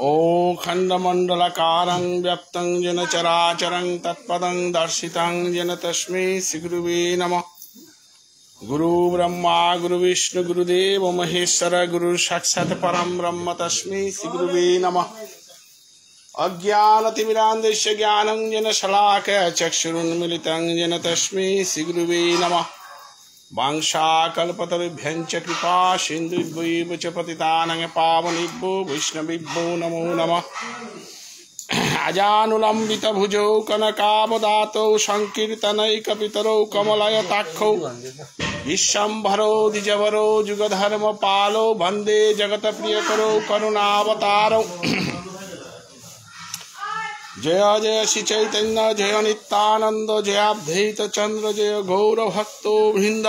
ॐ खण्डमण्डलकारं व्यप्तं येन चराचरं तत्पदं दर्शितं येन तस्मै श्रीगुरुवे नमः गुरुब्रह्मा गुरुविष्णु गुरुदेव महेश्वर गुरु साक्षात् परं ब्रह्म तस्मै श्रीगुरुवे नमः अज्ञानतिमिरान्धस्य ज्ञानं येन शलाकया चक्षुरुन्मिलितं येन तस्मै श्रीगुरुवे नमः वांशाकल्पतरुभ्यञ्च कृपा सिन्धुभ्यैव च पतितानङ् पावनेभ्यो वैष्णवेभ्यो नमो नमः अजानुलम्बितभुजौ कनकावदातौ सङ्कीर्तनैकपितरौ कमलयताक्षौ विश्वम्भरो द्विजवरो जुगधर्मपालौ वन्दे जगत्प्रियकरौ करुणावतारौ জয় জয় শ্রী চৈতন্য জয় নিত্যানন্দ জয়াবধৈত চন্দ্র জয় গৌর ভক্ত বৃন্দ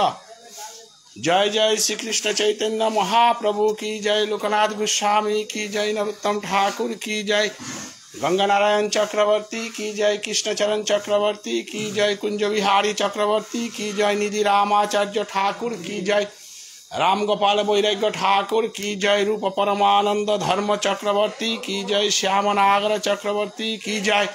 জয় জয় শ্রীকৃষ্ণ চৈতন্য মহাপ্রভু কি জয় লোকনাথ গোস্বামী কি জয় নরোত্তম ঠাকুর কি জয় গঙ্গানারায়ণ চক্রবর্তী কি জয় কৃষ্ণচরণ চক্রবর্তী কি জয় কুঞ্জবিহারী চক্রবর্তী কি জয় নিধি রামাচার্য ঠাকুর কি জয় রাম গোপাল বৈরাগ্য ঠাকুর, কি জয় রূপ পরমানন্দ ধর্ম চক্রবর্তী কি জয় শ্যাম নাগর চক্রবর্তী, কি জয়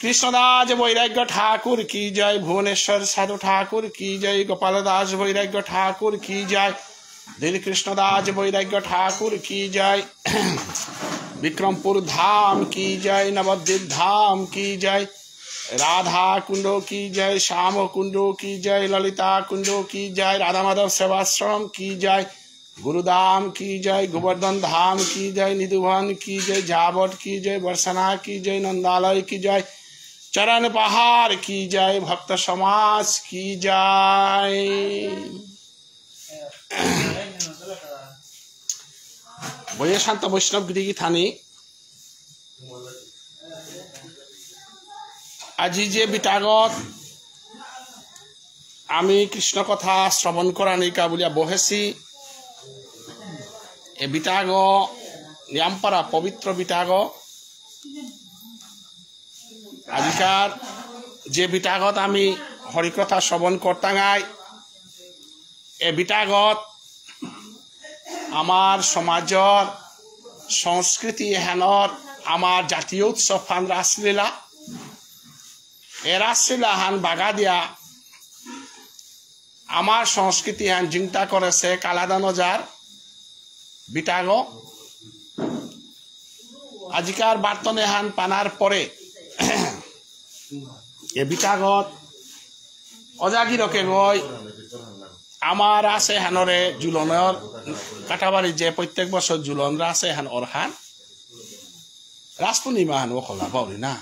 কৃষ্ণদাস বৈরাগ্য ঠাকুর, কি জয় ভুবনেশ্বর সাধু ঠাকুর, কি জয় গোপাল দাস বৈরাগ্য ঠাকুর, কি জয় দিলকৃষ্ণ দাস বৈরাগ্য ঠাকুর, কি জয় বিক্রমপুর ধাম, কি জয় নবদ্বীপ ধাম, কি জয় রাধা কুণ্ড কি জয় শ্যাম কুণ্ড কি জয় ললিতা কুণ্ড কি জয় রাধা মাধব সেবাশ্রম কি জয় গুরুদাম কি জয় গোবর্ধন ধাম কি জয় নিধুভন কি জয় ঝাবট কি জয় বর্ষনা কি জয় নন্দালয় কি জয় চরণ পাহাড় কি জয় ভক্ত সমাজ কি জয় বৈশান্ত বৈষ্ণব গৃহী থানী আজি যে বিটাগত আমি কৃষ্ণ কথা শ্ৰৱণ কৰা নিকা বুলিয়া বহেছি, এ বিটাগ নিয়ামপাৰা পবিত্ৰ বিটাগ আজিকার যে বিটাগত আমি হরিকথা শ্রবণ করতাঙাই এ বিটাগত আমার সমাজর সংস্কৃতি হেনর আমার জাতীয় উৎসব ফান রাসলীলা এ রাসলীলা হান বাগা দিয়া। আমার সংস্কৃতি হান চিন্তা করেছে কালাদানজার বিটাগ। আজিকার বার্তনে হান পানার পরে এ বিটাগত অজাগিরকে গৈ আমার আছে হানরে জুলনের কাটাবাড়ি যে প্রত্যেক বছর জুলনরা আছে হান অরহান রাস পূর্ণিমা হান ওখলা বাউরি না।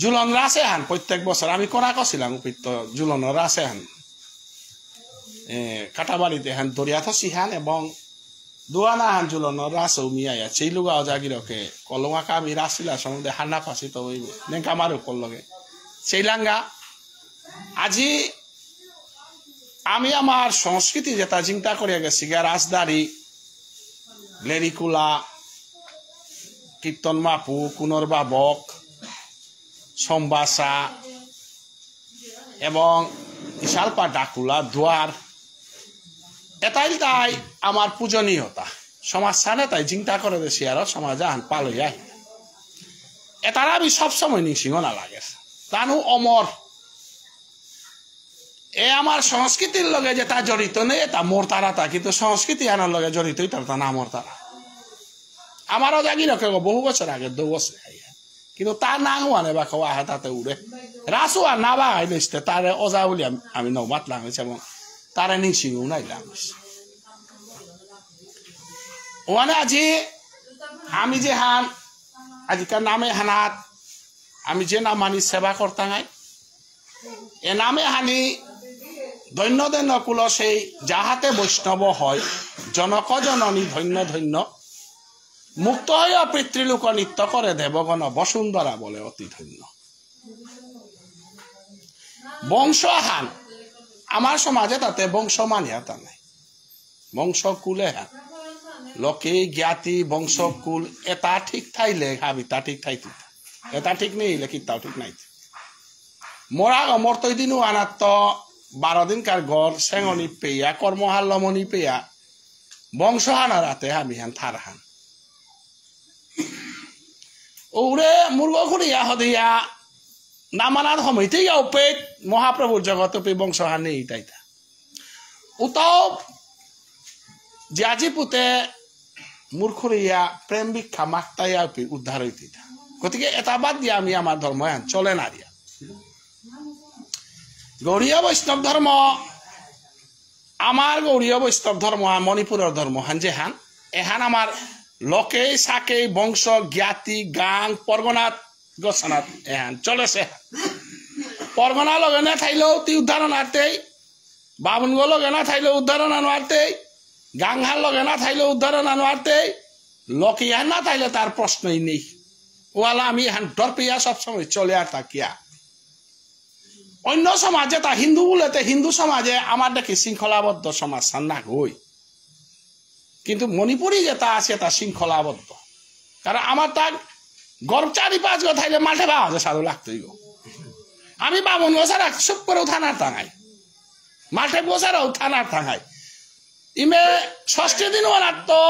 জুলনরা আছে হান, প্রত্যেক বছর আমি করা কছিলাম জুলনরা আছে হান। কাটাবাড়িতে হান, দরিয়া থসি হান এবং দুয়ানা হান জুলনের রাস উমিয়া সেই লুগা অজাগিরকে কলঙা কামি রাসিলা সম্বন্ধে হান্না ফাঁসি তো নেঙ্কা মারু কলগে সেই লাঙ্গা আজি আমি আমার সংস্কৃতি যেটা চিন্তা করিয়া গেছি গা রাজদারি লেরিকুলা, কীর্তন মাপু, কুনর বাবক সম্বাসা এবং ইশালপা ডাকুলা দুয়ার। এটাই তাই আমার পূজনীয়তা। সমাজ সানে তাই চিন্তা করে দেছি আর সমাজ আন পালইয়াই এটার আমি সবসময় নিশিঙ নালাগে। তানু অমর। এ আমার সংস্কৃতির লগে যেটা জড়িত নেই এটা মোর তারা তা, কিন্তু সংস্কৃতি আনার লগে জড়িতই তার তা না মোর তারা আমারও জাগি রকে বহু বছর আগে দু বছর কিন্তু তার না হুয়ানে বা খাওয়া আহে তাতে উড়ে রাসু আর না বা আইলিসতে তারে অজা বলি আমি নৌ মাতলাম হয়েছে এবং তারে নিশিও নাইলাম ওখানে আজি আমি যে হান আজিকার নামে হানাত, আমি যে নাম মানি সেবা করতাঙাই এ নামে হানি দৈন্য কুল সেই যাহাতে বৈষ্ণৱ হয়, জনক জননী ধন্য ধন্য মুক্ত হইয়া পিতৃলোক নিত্য করে দেবগণ বসুন্ধরা বলে অতি ধন্য বংশ হান আমার সমাজে তাতে বংশ মানিয়া তা নাই। বংশ কুলে হান। লোকে জ্ঞাতি, বংশ কুল, এটা ঠিক থাইলে হাবি, তা ঠিক থাইতি এটা ঠিক নেই কিতাও ঠিক নাই। মোরা অমর্তই দিনও আনার তো বারো দিনকার গড় সেঙনি পেয়া কর্মহাল্লমনি পেয়া। বংশ হানা রাতে আমি হান, থার হান। ওরে মুর্গ খুঁড়িয়া হদিয়া নামানার সময়তেই উপে মহাপ্রভুর জগত পে বংশ হানি ইতাইতা উতাও জিয়াজি পুতে মূর্খরিয়া প্রেম ভিক্ষা মাকতাইয়া উপে উদ্ধার হইতিতা। গতিকে এটা বাদ দিয়া আমি আমার ধর্ম চলে না দিয়া। গৌরীয় বৈষ্ণৱ ধৰ্ম আমাৰ গৌরীয় বৈষ্ণৱ ধৰ্ম মণিপুৰৰ ধৰ্ম হান যে হান, এহান আমাৰ লকে চাকে বংশ, জ্ঞাতি, গাং, পরগনাত গছনাত এহান চলেছে পরগনা লগে না থাইলেও তি উদ্ধারণ আরতেই বাবুনগ লগে না থাইলেও উদ্ধারণ আনো আরতেই গাংহার লগে না থাইলেও উদ্ধারণ আনো আরতেই লকিয়ান না থাইলে তার প্রশ্নই নেই। ওয়ালা আমি এহান ডর পেয়া সবসময় চলে আর তাকিয়া। অন্য সমাজে তা হিন্দু বলেতে হিন্দু সমাজে আমার দেখি শৃঙ্খলাবদ্ধ সমাজ না হই কিন্তু মণিপুরি যেটা আছে, তা শৃঙ্খলাবদ্ধ। কারণ আমার তাক গর্ব চারি পাঁচ গো থাইলে মাঠে পাওয়া যায় সাধু লাগতোই গো। আমি বামন বসারা সব করেও থানার টাঙাই মাঠে বসারাও থানার টাঙাই ইমে ষষ্ঠী দিন ওনার তো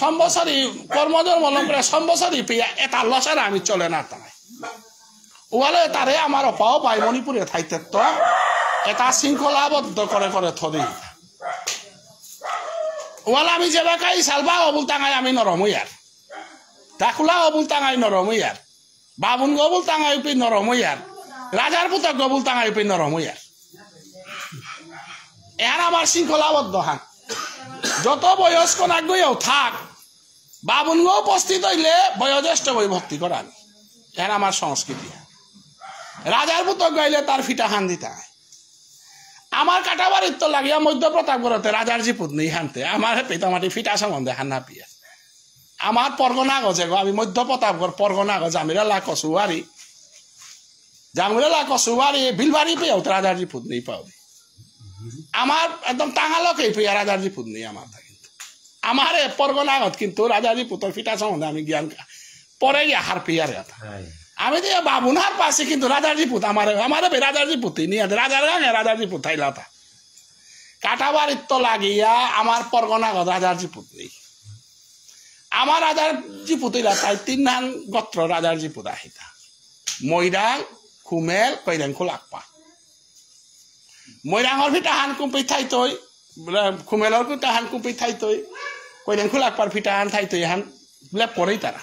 সম্বসরি, কর্মধর্ম লম্বরে সম্বসরি পেয়া, এটা লসারা আমি চলে না টাঙাই ওয়ালে তারে আমার অপাও পাই মণিপুরে থাইতে তো, এটা শৃঙ্খলাবদ্ধ করে করে থদি। ওয়ালে আমি যে বেকাই সালবা অবুল টাঙাই আমি নরম ইয়ার ডাকুলা অবুল টাঙাই নরম ইয়ার বাবুন গবুল টাঙাই পি নরম ইয়ার রাজার পুতক গবুল টাঙাই পি নরম ইয়ার এহান আমার শৃঙ্খলাবদ্ধ হান। যত বয়স্ক নাগইও থাক বাবুন গো উপস্থিত হইলে বয়োজ্যেষ্ঠ বই ভক্তি করান এহান আমার সংস্কৃতি। রাজার পুতক গাইলে তার ফিটা হান দিতে হয় আমার কাটাবাড়ির তো লাগিয়া মধ্য প্রতাপগড়তে রাজার জিপুত নেই হানতে আমার পিতামাটি ফিটা সম্বন্ধে হান্না পিয়া। আমার পরগনা গজে গো, আমি মধ্য প্রতাপগড় পরগনা গজ আমিরা লা কসুয়ারি জামিরা লা কসুয়ারি বিলবাড়ি পেয়েও তো রাজার জিপুত নেই পাও আমার একদম টাঙালকেই পেয়ে রাজার জিপুত নেই আমার কিন্তু। আমার পরগনাগত কিন্তু রাজাজি পুতর ফিটা সম্বন্ধে আমি জ্ঞান পরে গিয়ে হার পেয়ার আমি তো বাবুনার পাশে কিন্তু রাজাজি পুত আমার আমার রাজাজি পুতি নিয়ে রাজার গাঙে রাজাজি পুত থাইলাতা কাটাবাড়ির তো লাগিয়া আমার পরগনাগত রাজাজি পুত আমার রাজার জি পুতইলা তাই তিন ধান গত্র রাজার জি পুত আহিতা মৈরাং খুমেল কৈরাং খোলাকপা মৈরাঙর ফিটা হান কুম্পি থাই তৈ খুমেলর ফিটা হান কুম্পি থাই তৈ কৈরাং খোলাকপার ফিটা হান থাই তৈ হান লেপ করেই তারা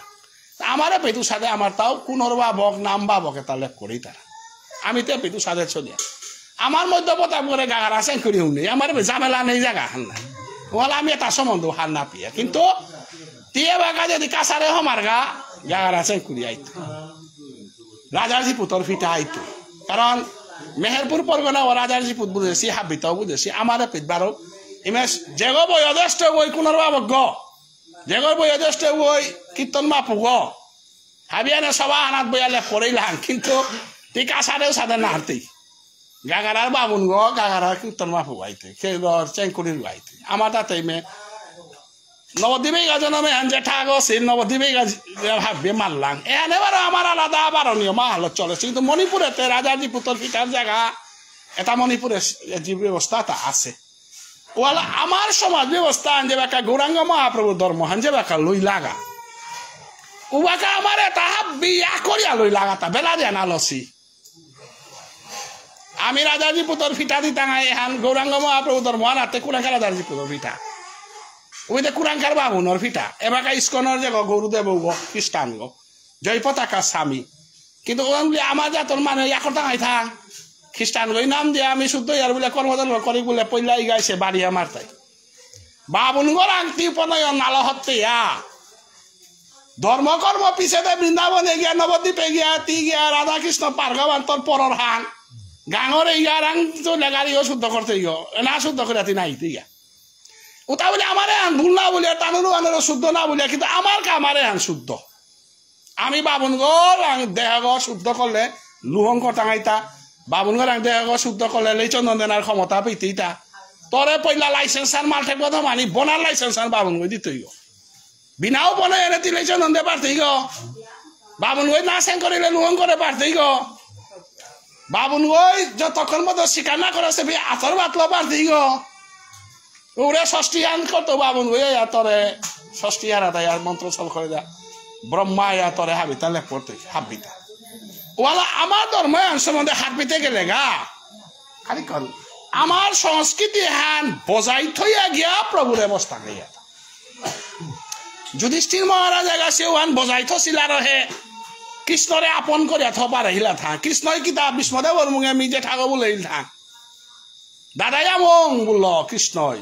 আমারে পেতু সাদে আমার তাও কুনর বাবক নাম বাবক এটা লেপ করেই তারা। আমি তো পেতু সাদে চলিয়া। আমার মধ্যে পতাম করে গাগার আসেন করি নেই আমার ঝামেলা নেই জায়গা হান নাই ওলা আমি এটা সম্বন্ধ হান না পিয়া, কিন্তু দিয়ে বাগা যদি কাছারে হমার গা গাগার আসেন করি আইতো। রাজারজি পুতর ফিটা আইতো। কারণ মেহেরপুর পরগনা ও রাজারজি পুত বুঝেছি হাবিতাও বুঝেছি আমারে পিতবারও ইমেশ যেগ বয়োজ্যেষ্ঠ বই কুনর বাবক গ যেগর বয়োজ্যেষ্ঠ বই কীর্তন মাপু গ হাবিয়ানে সবা আনাত বইয়ালে পড়েইলাম কিন্তু তুই কাছারেও সাদে না হারতেই গাগারার বাবুন গো গাগারার কীর্তন মাপু গাইতে খেলর চেঙ্কুরির গাইতে আমার তাতে মে নবদ্বীপে গাজন আমি হান জেঠা গো সেই নবদ্বীপে ভাববে মারলাম এনে বারো আমার আলাদা আবারও নিয়ম আলো চলেছে, কিন্তু মণিপুরেতে রাজাজি পুতর পিতার জায়গা এটা মণিপুরের যে ব্যবস্থা তা আছে। ওয়ালা আমার সমাজ ব্যবস্থা আনজে বাকা গৌরাঙ্গ মহাপ্রভু ধর্ম হানজে বাকা লই লাগা। উবাকা আমার এটা বিয়া করিয়া লই লাগাতা বেলা দেন আলসি। আমি রাজাজি পুতর ফিটা দিতাঙাই হান গৌরাঙ্গ মহাপ্রভু ধর্ম আনাতে কুরাঙ্কা রাজাজি পুতর ফিটা। ওই যে কুরাঙ্কার বাবুনর ফিটা। এবাকা ইস্কনের যে গৌরুদেব খ্রিস্টান জয় পতাকা স্বামী। কিন্তু আমার জাতর মানে একর টাঙাই থাক খ্রিস্টান গই নাম দিয়ে আমি শুদ্ধ ইয়ার বলে কর্মদল করি বলে পইলাই গাইছে বাড়ি আমার তাই। বাবুন গর আংটি উপনয়ন নাল হতে ইয়া। ধর্মকর্ম পিছে দে বৃন্দাবনে গিয়া নবদ্বীপে গিয়া তি গিয়া রাধা কৃষ্ণ পার্গবান তোর পরর হান। গাঙর ইয়ার আং তো লেগারিও শুদ্ধ করতে গিয়ে না শুদ্ধ করে তুই নাই গিয়া। ওটা বলে আমারে আন, ভুল না বলিয়া টানুরু আনের শুদ্ধ না বলিয়া কিন্তু আমার কামারে আন শুদ্ধ। আমি বাবুন গর দেহ গর শুদ্ধ করলে লুহঙ্ক টাঙাইতা। বাবুন গর দেহ শুদ্ধ করলে লেই চন্দন দেনার ক্ষমতা পেতেইতা তরে পয়লা লাইসেন্স আর মাল ঠেকব মানি বনার লাইসেন্স আর বাবুন গই দিতই গো বিনাও বনে এনে তিলে চন্দন দে পারতেই গো বাবুন গই না সেন করিলে লুহং করে পারতেই গো বাবুন ওই যতক্ষণ মতো স্বীকার না করেছে ভাই আতর বাতলা পার দিই গো ওরে ষষ্ঠী আন করতো বাবুন ওই আতরে ষষ্ঠী আর মন্ত্র চল করে দেয়া ব্রহ্মা আতরে হাবিতা লেখ পড়তে হাবিতা। ওয়ালা, আমার ধর্ম সম্বন্ধে হাত পিতে গেলে গা। খালি কন আমার সংস্কৃতি হ্যান বজাই থইয়া গিয়া প্রভুর অবস্থা গিয়া যুধিষ্ঠির মহারাজা গাছে ওহান বজাই থছিল আর হে কৃষ্ণরে আপন করিয়া থপা রহিলা থা। কৃষ্ণই কিতা বিষ্ণদেবর মুঙে মিজে ঠাকো বলে থা। দাদাই আমং বলল কৃষ্ণই।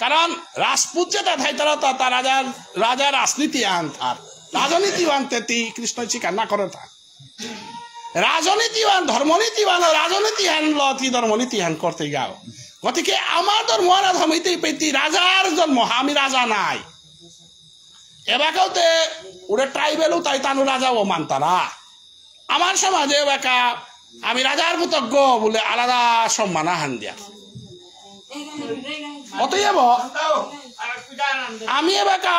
কারণ রাজপুত যেটা থাই তারা তা রাজার রাজা রাজনীতি আন থার রাজনীতি আনতে তি কৃষ্ণ স্বীকার না করে থাক রাজনীতিবান, ধর্মনীতিবান রাজনীতি হান লতি ধর্মনীতি হান করতে যাও। গতিকে আমার ধর্ম ধর্ম পেতি, রাজার জন্ম, আমি রাজা নাই। এবাকেও তে ওরে ট্রাইবেলও তাই তানু রাজাও মানতারা আমার সমাজে এবাকা, আমি রাজার কৃতজ্ঞ বলে আলাদা সম্মান হান দিয়া। অতএব, আমি এবাকা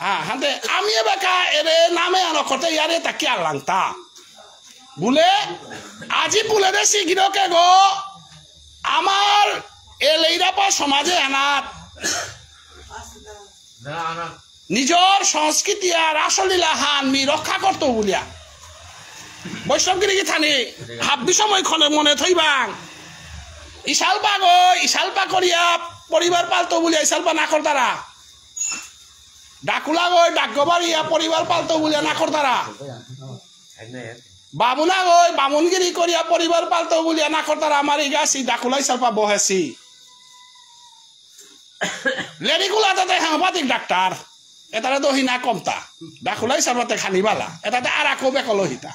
হ্যাঁ হাতে আমি এবাকা এরে নামে আনো কতে ইয়ারে তাকি আলাংতা বলে আজি বলে দে শিগিরকে গো আমার সমাজে এনাত নিজর সংস্কৃতি আর আসলীলা হান মি রক্ষা করতো বলিয়া বৈষ্ণবগিরি কি থানি হাব্বি সময় খনে মনে থইবাং ইশালপা গো ইশালপা করিয়া পরিবার পালতো বলিয়া ইশালপা না করতারা ডাকুলা গই ডাকবাড়িয়া পরিবার পালতো বলিয়া না করতারা বামুনা গই, বামুনগিরি করিয়া পরিবার পালতো বলিয়া না করতারা আমার এই গাছি, ডাকুলাই সালপা বহেছি। লেডিকুলা তাতে সাংবাদিক ডাক্তার এটারে দহিনা কমতা ডাকুলাই সালপাতে খানিবালা এটাতে আর আকৌ বেকলহিতা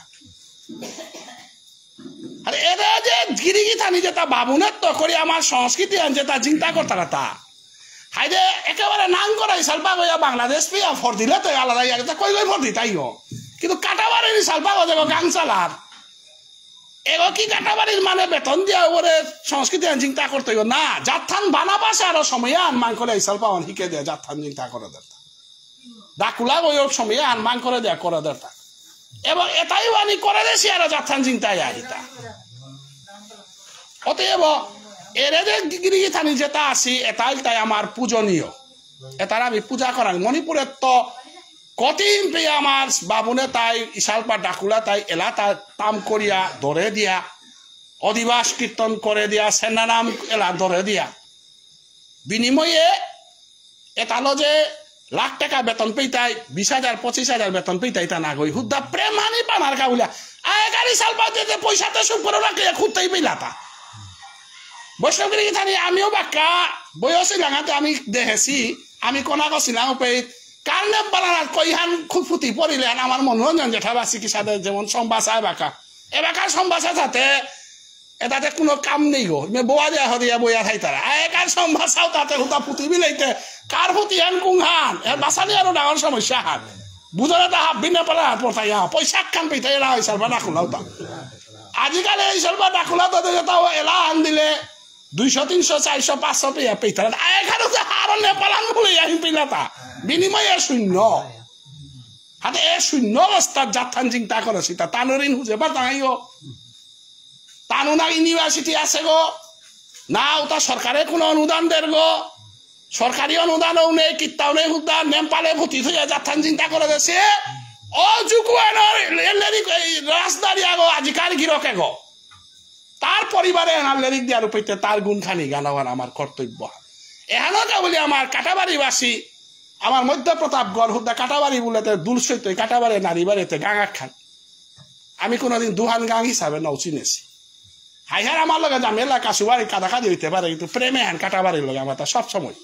আর এরা যে গিরিগি থানি যেটা বামুনেত্ব করে আমার সংস্কৃতি আন যেটা চিন্তা করতারা তা। হাইদে একেবারে নাং করাই সালপা গইয়া বাংলাদেশ পিয়া ফর দিলে তো আলাদা ইয়াকে কই কই ফর দিতাইও কিন্তু কাটাবাড়ি সালপা গজে গাং চালার এগো কি কাটাবাড়ির মানে বেতন দিয়া ওরে সংস্কৃতি আন চিন্তা করতে না যাত্থান বানা পাশে আরও সময় আন মান করে সালপা আন শিখে দেয়া যাত্থান চিন্তা করে দেতা ডাকুলা গই সময় আন মান করে দেয়া, করে দেতা এবং এটাই বানি করে দেছি আরও যাত্থান চিন্তায় আরিতা অতএব এরে যে গিরিগি থানি যেটা আছি এটাই তাই আমার পূজনীয়। এটার আমি পূজা করার মণিপুরের তো কঠিন পেয়ে আমার বাবুনে তাই, ইশালপা ডাকুলা তাই, এলা তাই তাম করিয়া ধরে দিয়া, অধিবাস কীর্তন করে দিয়া, সেনানাম এলা ধরে দিয়া। বিনিময়ে এটালো যে লাখ টাকা বেতন পেইতাই বিশ হাজার, পঁচিশ হাজার বেতন পেইতাই তা না গই হুদ্দা প্রেমানি পানার কাউলা। আয় গাড়ি সাল পাতে পয়সাতে সুখ করে রাখে খুঁজতেই পেইলা তা। বৈষ্ণবগিরি থানি আমিও বাক্কা বয়সী লাঙাতে আমি দেখেছি আমি কোনা কছিলাম পেয়ে কারণে বালানাত কইহান খুব ফুটি পড়িলেন আমার মনোরঞ্জন জেঠা চিকিৎসাতে যেমন সম্বাসায় বাঁকা এবাকার সম্বাসা তাতে, এটাতে কোনো কাম নেই গো। বোয়া দিয়া হরিয়া বইয়া থাই তারা একার সম্ভাষাও তাতে হুতা ফুটি বিলাইতে কার ফুটি হান? কুংহান এর বাসানি আরও ডাঙর সমস্যা হান। বুঝলে তা হাবি নেপালে হাত পড়তাই হা পয়সা খান পেইতাই এলা হয়েছে বা ডাকুলাও তা আজিকালি এই সলবা ডাকুলা তাদের এলা আন দিলে। দুইশো, তিনশো, চারশো, পাঁচশো পেয়া পেইতারা এখানে তো আরও নেপালান বলে আহিম পেলা তা। বিনিময়ে শূন্য। হাতে এ শূন্য অবস্থার যাত্রান চিন্তা করেছি তা তানোরিন হুজে বা তাইও তানো না ইউনিভার্সিটি আছে গো। না ওটা সরকারে কোনো অনুদান দের গো। সরকারি অনুদানও নেই কিত্তাও নেই হুদান নেপালে ভুতি থইয়া যাত্রান চিন্তা করে ও জুকুয়ানোর রাজদারি আগো, আজিকার গিরকে গো। তার পরিবারে লেরিক দিয়ার উপরে তার গুণখানি গানাবার আমার কর্তব্য। এহানকে বলি আমার কাটাবাড়িবাসী, আমার মধ্য প্রতাপগড় হুদা কাটাবাড়ি বলেতে দূর সইতে কাটাবাড়ি নারী বাড়িতে গাঙা খান। আমি কোনোদিন দুহান গাং হিসাবে নৌ চিনেছি। হাইহার আমার লগে জামেলা কাশুবাড়ি কাদাকাদি হইতে পারে, কিন্তু প্রেমে হান কাটাবাড়ির লগে আমার সব সময়।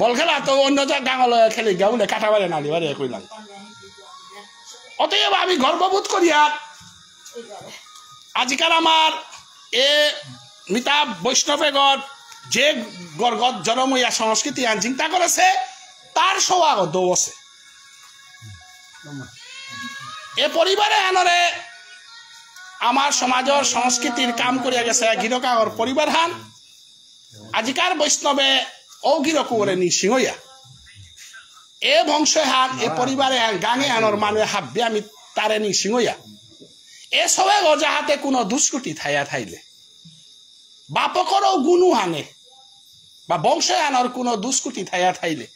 বল খেলা তো অন্য যা গাঙ খেলি গা বলে কাটাবাড়ি নারী বাড়ি কইলাম অতএব আমি গর্ববোধ করিয়া আজিকাল আমার এ মিতা বৈষ্ণবেগত যে গর্গত জনমইয়া সংস্কৃতি আন চিন্তা করেছে, তার সৌভাগত আছে এ পরিবারে আনরে আমার সমাজের সংস্কৃতির কাম করিয়া গেছে গিরকাগর পরিবার হান। আজিকার বৈষ্ণবে ও গিরকু ওরে নিসিংহইয়া এ বংশ হান, এ পরিবারে গাঙে আনর মানে হাব্বে আমি তারে নিসিংহইয়া এসবে যাহাতে কোনো দুষ্কুটি থাইয়া থাইলে। বাপকরও গুণু হানে বা বংশে আনার কোনো দুষ্কুটি থাইয়া থাইলে।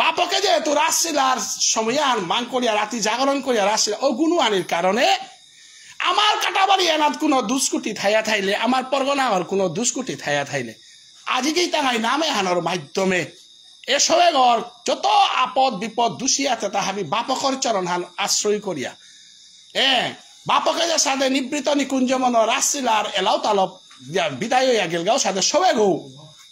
বাপকে যেহেতু রাসছিলার সময় আন মাং করিয়া, রাতি জাগরণ করিয়া রাসছিল ও গুণু আনির কারণে আমার কাটাবাড়ি এনাত কোনো দুষ্কুটি থাইয়া থাইলে, আমার পরগনা আমার কোনো দুষ্কুটি থাইয়া থাইলে, আজিকেই তাঙাই নামে হানোর মাধ্যমে এসবে ঘর যত আপদ বিপদ দুষিয়াতে তাহাবি বাপকর চরণ হান আশ্রয় করিয়া। এ বাপকে সাদে নিবৃত নিকুঞ্জ মন রাসছিল আর এলাও তালপ বিদায় হইয়া গেল গাও সাদে সবে গৌ।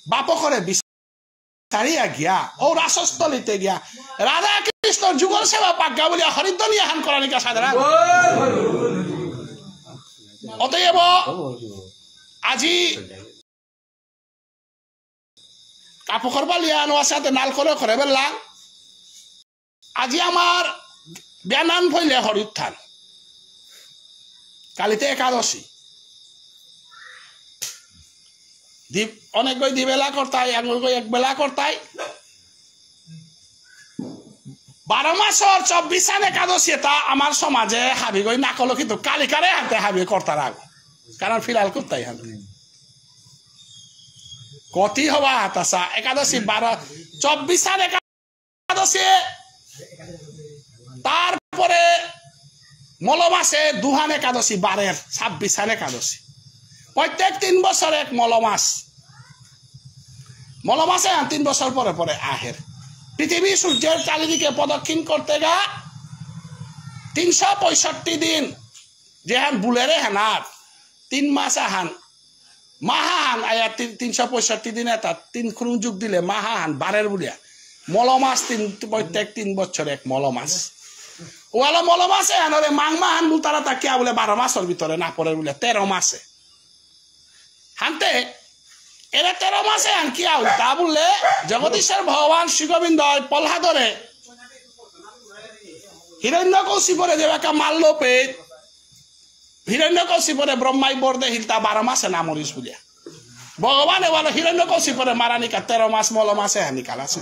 বাপকরে বিচারিয়া গিয়া ও রাসস্থলিতে গিয়া রাধা কৃষ্ণ যুগল সেবা পাজ্ঞা বলিয়া হরিদ্বনী হান করানিকা সাধারণ অতএব আজি কাপড় বালিয়া নোয়ার সাথে নাল করে করে বেললাম আজি আমার ব্যানান ভইলে হরিত্থান কালিতে একাদশী। দ্বীপ অনেক গই দিবেলা করতাই গই এক বেলা করতাই। বারো মাসর চব্বিশান একাদশী এটা আমার সমাজে হাবি গই নাকল কিন্তু কালিকারে হাতে হাবি কর্তার আগ। কারণ ফিলাল করতাই হাতে কতি হবা হাতাসা একাদশী বারো চব্বিশান একাদশী তারপরে মলমাসে দুহান একাদশী বারের ছাব্বিশান একাদশী প্রত্যেক তিন বছর এক মলমাস মলমাসে তিন বছর পরে পরে আহের পৃথিবী সূর্যের চারিদিকে প্রদক্ষিণ করতে গা তিনশো পঁয়ষট্টি দিন যেহান বুলেরে হেনার তিন মাস আহান মাহাহান আয়া তিনশো পঁয়ষট্টি দিন এটা তিন খুরুন যুগ দিলে মাহাহান বারের বুলিয়া। মলমাস তিন প্রত্যেক তিন বছর এক মলমাস ওয়ালা মলমাসে আনরে মাং মাহান বল তারা তাকিয়া বলে বারো মাসের ভিতরে না পড়ে বলে তেরো মাসে হানতে এরা তেরো মাসে আনকি আউল? তা বললে জগদীশ্বর ভগবান শ্রীগোবিন্দ প্রহ্লাদরে হিরণ্য কৌশিপরে যে একটা মারলো পেট। হিরণ্য কৌশিপরে ব্রহ্মাই বর্দে হিলতা বারো মাসে না মরিস বুঝিয়া ভগবানে বলো। হিরণ্য কৌশিপরে মারা নিকা তেরো মাস মল মাসে হানিকাল আছে।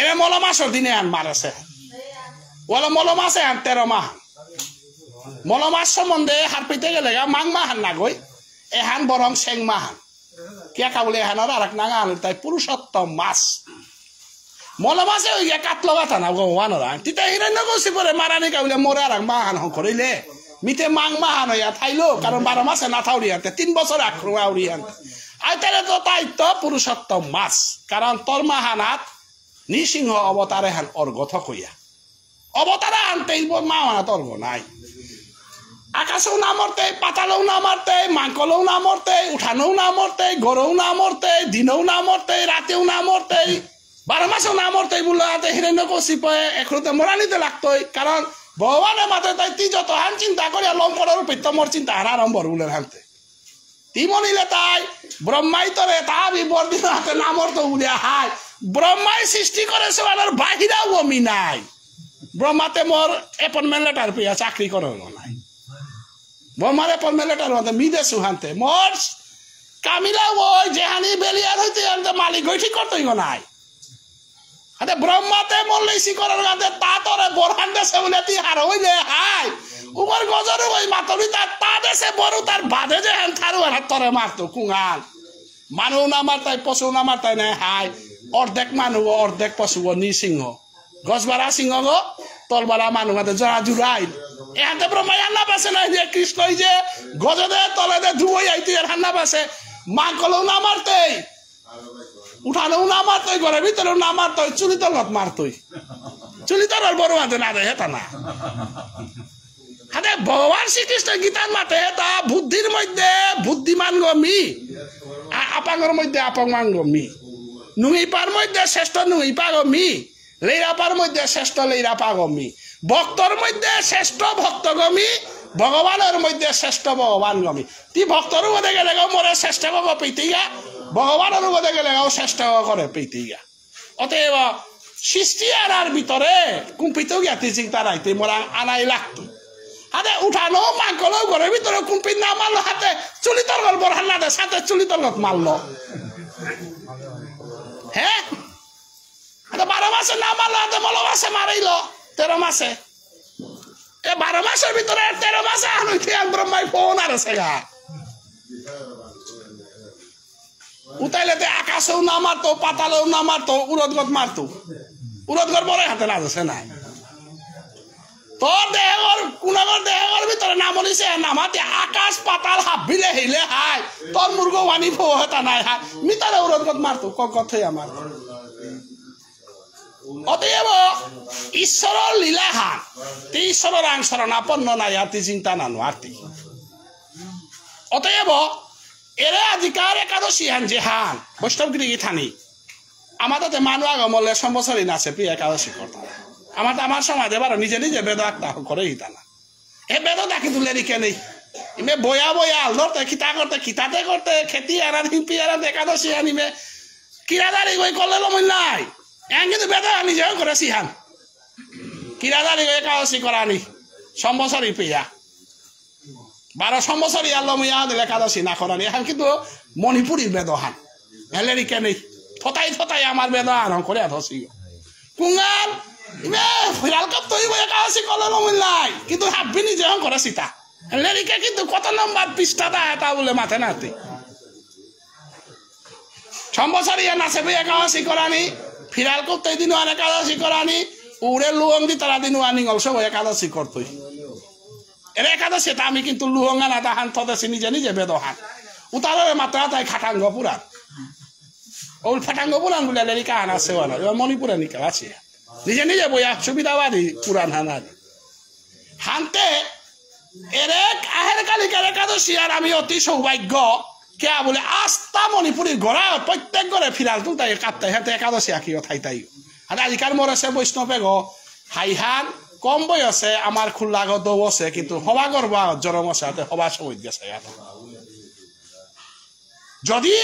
এরে মল মাসের দিনে আন মারাছে বলো মল মাসে আন তেরো মাহ মল মাস সম্বন্ধে হার পিতে গেলে মাং মাহান না গই এহান বরং সেং মাহান। কে কাবলে এহানোর আর এক নাঙা আনল, তাই পুরুষোত্তম মাস মল মাসে ওই কাটলো কথা না ভগবানোর তিতা হিরণ্য কৌশি পরে মারানি কাবলে মোরে আর মাহান হং করিলে মিতে মাং মাহান হইয়া থাইলো কারণ বারো মাসে না থাউরি আনতে তিন বছর আক্রম আউরি আনতে আই তাহলে তো তাই তো পুরুষোত্তম মাস কারণ তোর মাহানাত নৃসিংহ অবতারে হান অর্ঘথ কইয়া। অবতারে আনতে মাহানাত অর্ঘ নাই। আকাশেও না মরতে, পাতালেও না মারতে মাংকলেও না মরতে, উঠানেও না মরতে গড়েও না মরতে, দিনেও না মরতে, রাতেও না মরতে, বারো মাসেও না মরতে বলল হাতে হিরণ্য কষি পয়ে এখনতে মরা নিতে লাগতোই। কারণ ভগবানের মাথে তাই তি যত হান চিন্তা করিয়া লঙ্করের উপর তোমর চিন্তা হার আরম্ভ বলে হানতে। তি মনিলে তাই ব্রহ্মাই তরে তাহা বর্দিন হাতে না মরতো বলিয়া হাই ব্রহ্মাই সৃষ্টি করেছে আর বাহিরাও আমি নাই। ব্রহ্মাতে মোর এপয়েন্টমেন্ট লেটার পেয়ে, চাকরি করানো নাই। বমারে পরমেলেটার মধ্যে মিদে সুহান্তে, মোর কামিলা ওই যেহানি বেলিয়ার হইতে মালিক হই ঠিক করতেই নাই। আতে ব্রহ্মাতে মল্লেসি করার গাতে তা তরে বরহান দেশে বলে তুই হার হইলে হাই উমর গজর ওই মাতরি তার তা দেশে বড় তার বাদে যে হেন থারু আর তরে মারতো কুঙাল। মানুষ না মারতাই, পশু না মারতাই নাই হাই অর্ধেক মানুষ অর্ধেক পশু নিসিংহ। গছবারা সিংহ গো তলবারা মানুষ হাতে জরা জুড়াই এহাতে ব্রহ্মা হান্না পাশে নাই যে কৃষ্ণই যে গজদে তলে দে ধুবই আইতি আর হান্না পাশে মা কলেও না মারতেই উঠানেও না মারতই, ঘরের ভিতরেও না মারতই, চুলি তলত মারতই। চুলি তলার বড় হাতে না রে হেতা না। হাতে ভগবান শ্রীকৃষ্ণ গীতার মাতে তা বুদ্ধির মধ্যে বুদ্ধিমান গমি আপাঙ্গর মধ্যে আপাঙ্গান গমি নুইপার মধ্যে শ্রেষ্ঠ নুইপা গমি লেইরাপার মধ্যে শ্রেষ্ঠ লেইরাপা গমি ভক্তর মধ্যে শ্রেষ্ঠ ভক্ত গমি ভগবানের মধ্যে শ্রেষ্ঠ ভগবান গমি তি ভক্তর মধ্যে গেলে মরে, শ্রেষ্ঠ গো পেইতেইগা ভগবানের মধ্যে গেলে গাও শ্রেষ্ঠ করে পেইতেইগা অতএব সৃষ্টি আনার ভিতরে কুম্পিতেও গিয়াতে চিন্তা রাইতে মোরা আনাই লাগতো। হাতে উঠানো মাংকলো ঘরের ভিতরে কুম্পিত না মারলো, হাতে চুলি তরগল বর হান্না দে সাথে চুলি তরগত মারলো। হ্যাঁ? হাতে বারো মাসে না মারলো হাতে মলো মাসে মারাইলো, তেরো মাসে। এ বারো মাসের ভিতরে তেরো মাসে খেয়াল ব্রহ্মাই ফোন আর আছে গা। উতাইলে তে আকাশেও না মারতো, পাতালেও না মারতো উরদগত মারতো। উরদগর বড় হাতে না নাই তোর দেহর কুনাগর দেহর ভিতরে নাম বলিছে নামাতে আকাশ, পাতাল, হাবিলে, হিলে হাই তোর মুরগ ওয়ানি ফো হেতা, নাই হাই মিতারে উরদগত মারতো, ক কথে আমার। অতএব ঈশ্বৰৰ লীলা হান তে ঈশ্বৰৰ আং শরণাপন্ন নাই, আতি চিন্তা নানো, আতি। অতএব এরে আজিকার একাদশী হান যে হান। বৈষ্ণবগিরি থানি আমাদের মানুষ আগমলে সম্বসরী নাচে প্রিয় একাদশী করতা আমার আমার সমাজে বারো নিজে নিজে বেদ আক্তা করে হিতা না এ বেদ ডাকি তুলে রিকে নেই ইমে বয়া বয়া আলদরতে খিতা করতে খিতাতে করতে খেতি এরা হিপি এরা একাদশী আনিমে। কিরাদারি গই করলে লমন নাই। এন কিন্তু বেদ নিজেও করে সিহান কিরাদারি গই একাদশী করানি। সম্বসরী পিয়া। বারো সম্বসরী আল্লাহ মিয়া দিলে একাদশী না করানি। এখন কিন্তু মণিপুরীর বেদহান হেলে রিকে নেই থতাই থতাই আমার বেদ আরম্ভ করে ধসি কুঙ্গাল ফিরাল কাপ তৈব একাদশী কলে লমন নাই কিন্তু হাবি নিজে করে সীতা কিন্তু কত নম্বর পৃষ্ঠাটা এটা বলে মাথে নাতে। সম্বসরী নাচে বই একাদশী করানি। ফিরাল করতে দিন একাদশী করানি, উড়ে লুয়ং দি তারা দিন আনি অলস একাদশী করতই। এর একাদশী এটা আমি কিন্তু লুহঙ্গা না তাহান থদেছি, নিজে নিজে বেদহান। উতারে মাত্রা তাই খাটাঙ্গ পুরাণ। ওল ফাটাঙ্গ পুরাণ বলে লেরিকা আনা সেওয়া না? এবার মণিপুরে নিকাল আছে। নিজে নিজে বইয়া সুবিধাবাদী পুরাণ হানার হানতে এরে আহের কালিকার একাদশী, আর আমি অতি সৌভাগ্য কে বলে, আস্তা মণিপুরীর গড়া, প্রত্যেক গড়ে ফিরাল তুলতাই কাটতাই হাতে একাদশী আঁকিও থাই তাই। আর আজিকাল মরেছে বৈষ্ণবে গ। হাইহান কম বয়সে আমার খুল্লা গদৌ আছে কিন্তু সবা গর্বা আছে, হাতে সবা সময় গেছে যদি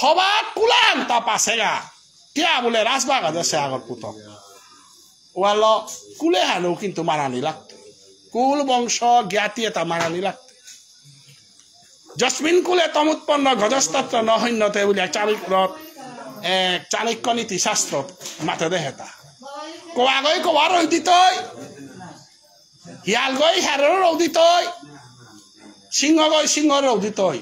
সবা কুলান তা পাছেগা কে বলে রাজবাগ আছে আগর পুতক। ওয়াল কুলে হানো, কিন্তু মারানি লাগতো। কুল বংশ জ্ঞাতি এটা মারানি লাগতো। জসমিন কুলে তমুৎপন্ন গজস্তত্র নহন্যতে বুলি চাণক্যত এক চাণক্য নীতি শাস্ত্ৰত মাতে দে হেতা কোৱা গৈ কোৱা ৰৈ দি তই শিয়াল গৈ হেৰৰ ৰৌ দি তই, সিংহ গৈ সিংহ ৰৌ দি তই,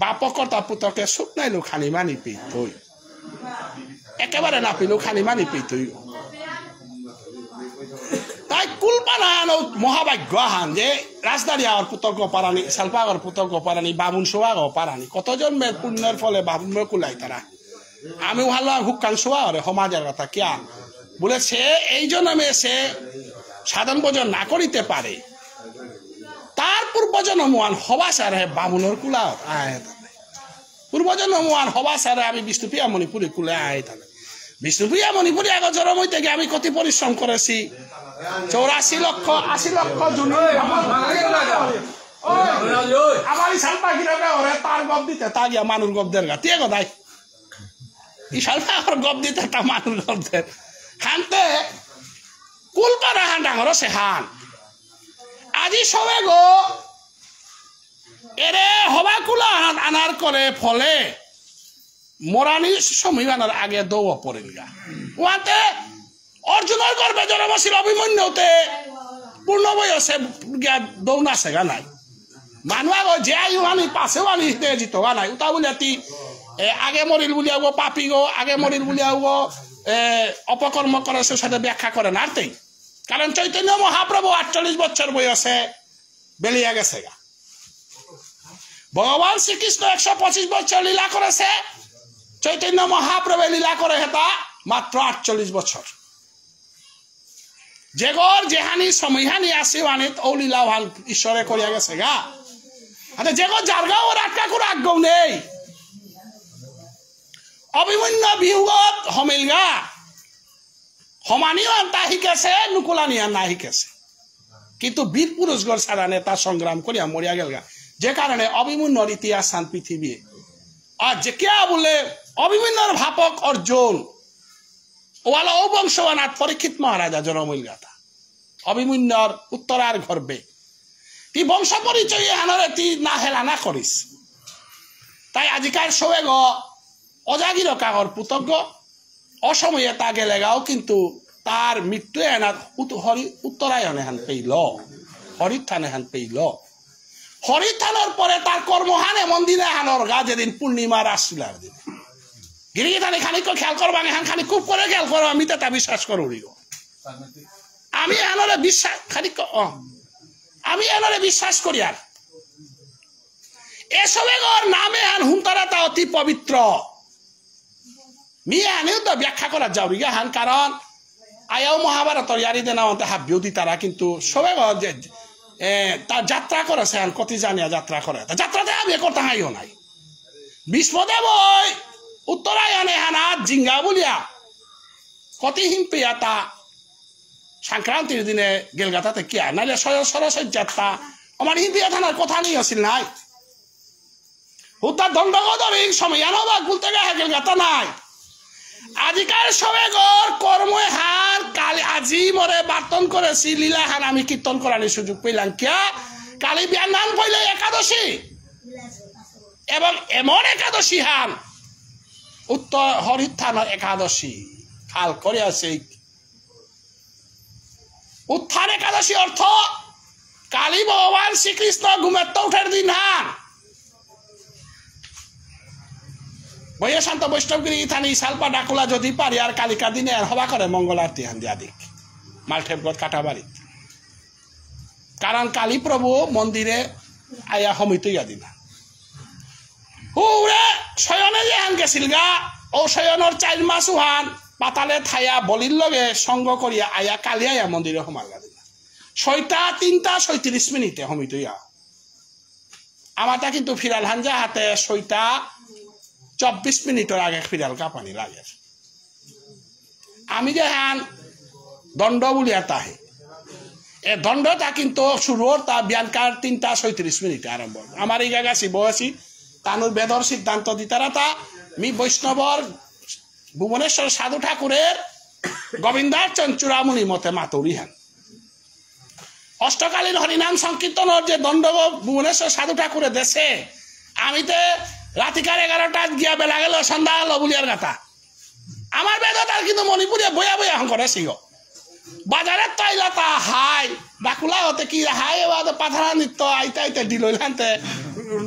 বাপকৰ তা পুতকে চুক নাইলো খানি মানি পি থৈ একেবাৰে নাপিলো খানি মানি পি থৈ তাই কুলপানায়ন মহাভাগ্য হান যে রাজদারিয়ার পুতর্ক পারানি সালপাগর পুতর্ক পারানি বামুন সোয়াগ পারানি কতজন মেয়ের পুণ্যের ফলে বামুন কুলাই তারা আমি ভালো হুক্কান সোয়াগরে সমাজের কথা কিয়া বলে সে এই জন্য সে সাধন ভোজন না করিতে পারে তার পূর্বজন্মান হবা সারে বামুনের কুলা আয় পূর্বজন্মান হবা সারে আমি বিষ্ণুপ্রিয়া মণিপুরি কুলে তাহলে বিষ্ণুপ্রিয়া মণিপুরি আগত জরম হইতে আমি কত পরিশ্রম করেছি চৌরাশি লক্ষ আশি লক্ষ জুন আমার ইশাল পাখিরা ওরে তার গপ দিতে তা গিয়া মানুষ গপ দের গা তিয়ে গদাই ইশাল পাখর গপ দিতে তা মানুষ গপ দের। খানতে কুলপারা হান ডাঙর সে হান। আজি সবে গো এরে হবা কুলা হান আনার করে ফলে মরানি সমীবানার আগে দৌড় পড়েন গা। ওয়াতে অর্জুনের গর্বে জনবাসীর অভিমন্যুতে। পূর্ণ দৌড় আছে গা নাই। মানুহ আগ যে আয়ু আনি, পাছেও আনি জিত গা নাই। উতা বলে তি আগে মরিল বুলি আব পাপি গো, আগে মরিল বুলি আব অপকর্ম করে সে সাথে ব্যাখ্যা করে না আরতেই কারণ চৈতন্য মহাপ্রভু আটচল্লিশ বছর বয়সে বেলিয়ে গেছে গা ভগবান শ্রীকৃষ্ণ একশো পঁচিশ বছর লীলা করেছে চৈতন্য মহাপ্রভু লীলা করে হেতা মাত্র আটচল্লিশ বছর যেগর যেহানি সমইহানি আছে আনে ও লীলা ভালো ঈশ্বরে করিয়া গেছে গা। আচ্ছা যেগর জারগাও ওর আটকা করে আগ্রহ নেই। অভিমন্য বিহুগত হমিল গা। সমানীয় তা শিকাছে নুকুলানিয়া না শিকাছে। কিন্তু বীর পুরুষগর সারা নেতা সংগ্রাম করিয়া মরিয়া গেল গা। যে কারণে অভিমন্যর ইতিহাস সান পৃথিবী আর যে কেয়া বলে অভিমন্যর ভাপক অর্জুন ওয়ালা ও বংশবানাথ পরীক্ষিত মহারাজা জনমইল গাথা অভিমন্যর উত্তরার গর্বে তি বংশ পরিচয় হানরে তি না হেলা না করিস। তাই আজিকার সবে গ অজাগির কাগর পুতজ্ঞ, অসময়ে তা গেলে গাও কিন্তু তার মৃত্যু এনাত হরি উত্তরায়ণে হান পেইল, হরিথানে হান পেইল। হরিথানোর পরে তার কর্মহান এমন দিনে হানর গা যেদিন পূর্ণিমা রাসুলার দিন। গিরিগি থানি খানিক খেয়াল করবা হান খানি খুব করে খেয়াল করো আমি তা বিশ্বাস করো আমি এনরে বিশ্বাস খানিক আমি এনরে বিশ্বাস করি আর। এসবে গর নামে আন হুমতারা তা অতি পবিত্র মিয়া আনেও তো ব্যাখ্যা করা যাও রিগা হান কারণ আয়াও মহাভারত ইয়ারি দেনা অন্তে হাব্যও তারা কিন্তু সবে যে তার যাত্রা করেছে আন, কতি জানিয়া যাত্রা করে যাত্রাতে আমি করতে হাইও নাই। বিষ্মদেব ওই উত্তরায়ণে হানা জিঙ্গা বলিয়া, কতি হিম্পিয়া তা সংক্রান্তির দিনে গেলগাতাতে কিয়া নাইলে সরাসরি যাত্রা। আমার হিম্পিয়া থানার কথা নিয়ে আসিল নাই। উত্তার দণ্ডগদর এই সময় বা গুলতে গে গেলগাতা নাই। আজিকার সবে গর কর্মে হার কালি আজি মরে বার্তন করেছি, লীলা হান আমি কীর্তন করার সুযোগ পেলাম কিয়া? কালি বিয়ার নাম কইলে একাদশী। এবং এমন একাদশী হান। উত্তর হরিত্থানের একাদশী। খাল করে আছে উত্থান একাদশী অর্থ, কালী ভগবান শ্রীকৃষ্ণ ঘুমের তো উঠের দিন হান বইয়া শান্ত বৈষ্ণবগিরি ইথানি সালপা ডাকুলা যদি পারি, আর কালিকা দিনে আর হবা করে মঙ্গল আরতি হান দিয়া দিক মালঠেবগত কাটাবাড়ি কারণ কালী প্রভু মন্দিরে আয়া সমিতইয়া দিনা। হুরে শয়নে যে হান গেছিল গা, ও শয়নের চার মাস হান পাতালে থাইয়া বলির লগে সঙ্গ করিয়া আয়া কালি আয়া মন্দিরে সমাল গা দিনা ছয়টা, তিনটা ছয়ত্রিশ মিনিটে সমিতইয়া আমারটা কিন্তু ফিরাল হাঞ্জা হাতে ছয়টা, চব্বিশ মিনিটের আগে ফিরাল কাঁপানি লাগে। আমি যে হ্যান দণ্ড বলিয়া তাহে এ দণ্ডটা কিন্তু শুরুর তা বিয়ানকার তিনটা ছয়ত্রিশ মিনিটে আরম্ভ আমার এই গাছি বয়সী তানুর বেদর সিদ্ধান্ত দিতারা তা, মি বৈষ্ণবর ভুবনেশ্বর সাধু ঠাকুরের গোবিন্দার চঞ্চুরামুনি মতে মাতৌরি হেন। অষ্টকালীন হরিনাম সংকীর্তনের যে দণ্ড ভুবনেশ্বর সাধু ঠাকুরের দেশে আমি তো রাতিকার এগারোটাত গিয়া বেলা গেল, সন্ধ্যা হলো বুলিয়ার গাতা আমার বেদত আর কিন্তু মণিপুরে বয়া বয়া করে সিগ বাজারের তৈলা তা হাই ডাকুলা হতে কি হাই এবার পাথারা নৃত্য আইতে আইতে দিল হানতে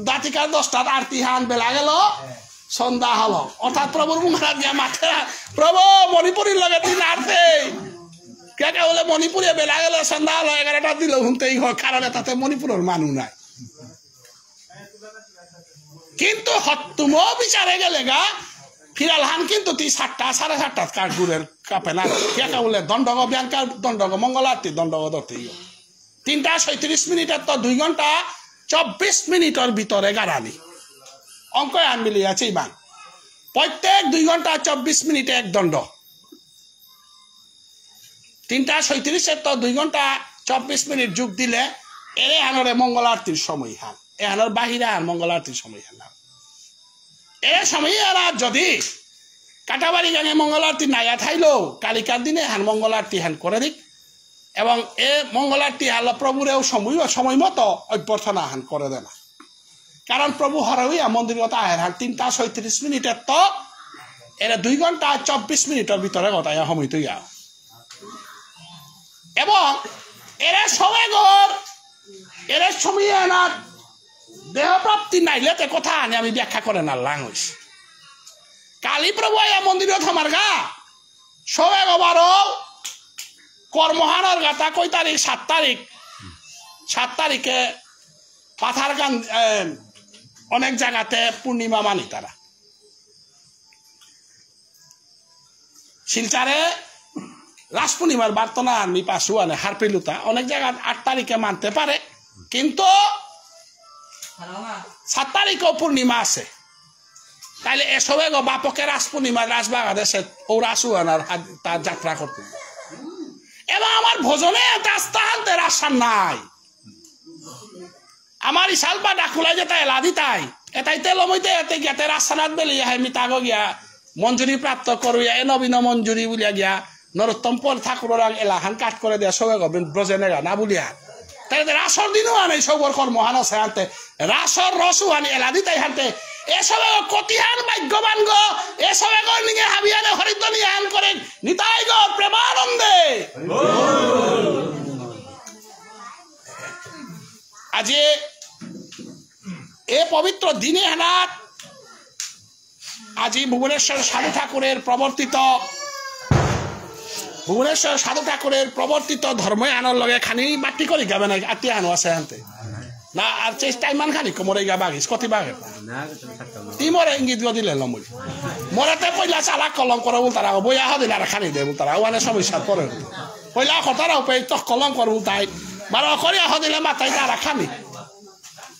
রাতিকার দশটাত আরতি হান বেলা গেল সন্ধ্যা হলো। অর্থাৎ প্রভুর মুখার দিয়া মাথে প্রভু, মণিপুরের লগে দিন আরতে কে কে বলে মণিপুরে বেলা গেল, সন্ধ্যা হলো এগারোটা দিল হুনতেই কারণে তাতে মণিপুরের মানুষ নাই। কিন্তু হত্তুমো বিচারে গেলে গা, ফিরাল হান কিন্তু তুই সাতটা, সাড়ে সাতটা কাঠগুড়ের কাপে না। কে কে বলে দণ্ডগ ব্যাংকার দণ্ডগ, মঙ্গলার্তি দণ্ডগ ধরতে তিনটা ছয়ত্রিশ মিনিটের তো দুই ঘণ্টা, চব্বিশ মিনিটের ভিতরে গাড়ালি। অঙ্ক আন মিলি আছে ইমান। প্রত্যেক দুই ঘণ্টা চব্বিশ মিনিটে এক দণ্ড। তিনটা ছয়ত্রিশের তো দুই ঘণ্টা চব্বিশ মিনিট যোগ দিলে এরে হানরে মঙ্গল আরতির সময় হান এ হানর বাহিরে হান মঙ্গল আরতির সময় হান এ সময় এরা যদি কাটাবাড়ি গাঙে মঙ্গল আরতি নাইয়া থাইলো, কালিকার দিনে হান মঙ্গল আরতি হান করে দিক। এবং এ মঙ্গল আরতি হাল প্রভুরেও সময় সময় মতো অভ্যর্থনা হান করে দেনা। কারণ প্রভু হরইয়া মন্দির কথা আহের হান তিনটা ছয়ত্রিশ মিনিটের তো এরা দুই ঘণ্টা চব্বিশ মিনিটের ভিতরে কথা সময় তুই এবং এরা সবাই গর এরা সময় আনার। দেহপ্রাপ্তি নাইলে তে কথা আনে, আমি ব্যাখ্যা করে না লাঙস কালী প্রভু আয়া মন্দিরত আমার গা। সবে গবারও কর্মহানের গাতা কই তারিখ? সাত তারিখ। সাত তারিখে পাথার গান অনেক জায়গাতে পূর্ণিমা মানি তারা। শিলচারে রাস পূর্ণিমার বার্তনা আমি পাশু আনে হারপিলুতা অনেক জায়গা আট তারিখে মানতে পারে, কিন্তু সাত তারিখও পূর্ণিমা আছে। তাইলে এসবে গো বাপকে রাস পূর্ণিমা রাস বাংলাদেশে ও রাসু আনার তার যাত্রা করতে। এবং আমার ভোজনে রাস্তাহান্তে রাস্তা নাই। আমার ইশাল বা ডাকুলাই যেটা এলাদি তাই। এটাই তেল মইতে এতে গিয়াতে রাস্তানাথ বেলি হাই মিতাগ গিয়া। মঞ্জুরি প্রাপ্ত করুয়া এ নবীন মঞ্জুরি বুলিয়া গিয়া। নরোত্তম পল ঠাকুরের এলাহান কাট করে দিয়া, সবে গবেন ব্রজেনেগা না বুলিয়া। তাহলে রাসর দিনও আনে সবর কর্ম হান আছে হানতে রাসর রসু আনি, এলাদি তাই হানতে এসবে কতিহান ভাগ্যবান গো এসবে গো নিগে হাবিয়ানে হরিদ্বানি আন করেন নিতাই গো প্রেমানন্দে আজি এই পবিত্র দিনে হেনাত আজি ভুবনেশ্বর সাধু ঠাকুরের প্রবর্তিত ভুবনেশ্বর সাধু ঠাকুরের প্রবর্তিত ধর্ম আনার লগে খানি বাটি করে গাবে না আত্মি আনো আছে হানতে না, আর চেষ্টা ইমান খানি কোমরে গা বাগিস, কতি বাগে তি মরে ইঙ্গিত দিলে লমুল মরাতে পয়লা চালা কলম করে বল তারা, বইয়া হদিন আর খানি দে বল তারা, ওয়ানে সমস্যা পরে পয়লা খতারা উপে তখ কলম করে বল তাই। বারো করিয়া হদিলে মাথায় তারা খানি।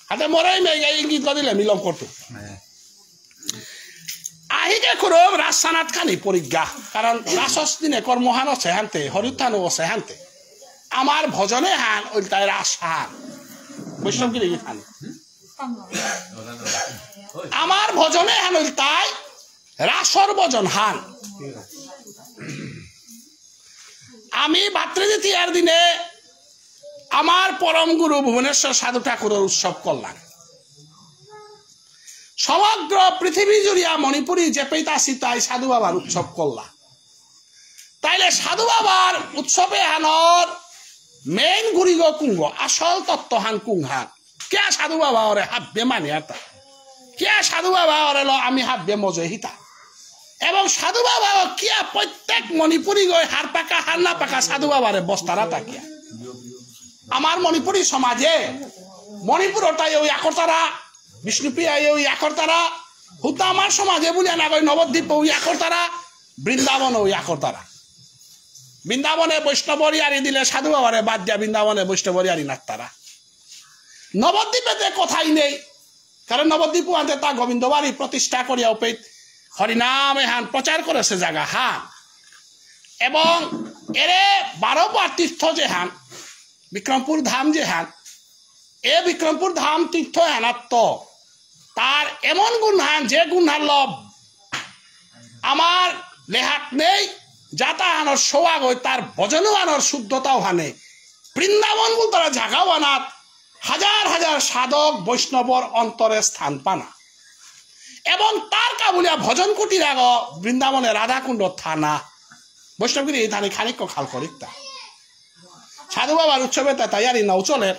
হাতে মরে মেয়ে ইঙ্গিত দিলে মিলম করতো আহিকে করব রাজসানাত খানি পরিজ্ঞা কারণ রাসস দিনে কর্মহান আছে হানতে হরিথান আছে হানতে আমার ভজনে হান ওইটাই রাস হান বৈষ্ণব দেখি হান আমার ভজনে হান ওইটাই রাসর ভজন হান আমি ভাতৃদ্বিতীয়ার দিনে আমার পরম গুরু ভুবনেশ্বর সাধু ঠাকুরের উৎসব করলাম সমগ্র পৃথিবী জুড়িয়া মণিপুরি যে পেতাসি তাই সাধু বাবার উৎসব করলা তাইলে সাধু বাবার উৎসবে হানর মেইন গুরিগ কুঙ্গ, আসল তত্ত্ব হান কুংহান কে সাধু বাবা ওরে হাব্বে মানে এটা কে সাধু বাবা ওরে ল আমি হাব্বে মজে হিতা এবং সাধু বাবা কিয়া প্রত্যেক মণিপুরি গৈ হার পাকা হার না পাকা সাধু বাবারে বস্তারা তাকিয়া? আমার মণিপুরি সমাজে মণিপুর ওটাই ওই আকরতারা বিষ্ণুপ্রিয়া ওই আকরতারা হুতা আমার সমাজে বলে না কই নবদ্বীপ ওই আকরতারা বৃন্দাবন ওই আকরতারা বৃন্দাবনে বৈষ্ণবরিয়ারি দিলে সাধু বাবারে বাদ দিয়া বৃন্দাবনে বৈষ্ণবরিয়ারি নাত্তারা নবদ্বীপেতে কথাই নেই, কারণ নবদ্বীপ আনতে তা গোবিন্দবাড়ি প্রতিষ্ঠা করিয়া উপেত। হরিনাম এহান প্রচার করেছে জায়গা হান এবং এরে বারোবার তীর্থ যে হান বিক্রমপুর ধাম যে হান এ বিক্রমপুর ধাম তীর্থ হেনাত্ম তার এমন গুণ হান যে গুণ হান লব। আমার লেহাত নেই, যাতা আনর সোয়াগ হয় তার ভজনও আনর শুদ্ধতাও হানে বৃন্দাবন বল তারা জাগাও আনাত, হাজার হাজার সাধক বৈষ্ণবর অন্তরে স্থান পানা। এবং তার কাবুলিয়া ভজন কুটির আগ বৃন্দাবনে রাধাকুণ্ড থানা। বৈষ্ণবগিরি এই থানে খানিক খাল করিতা সাধু বাবার উৎসবে তাইয়ারি নাও চলে।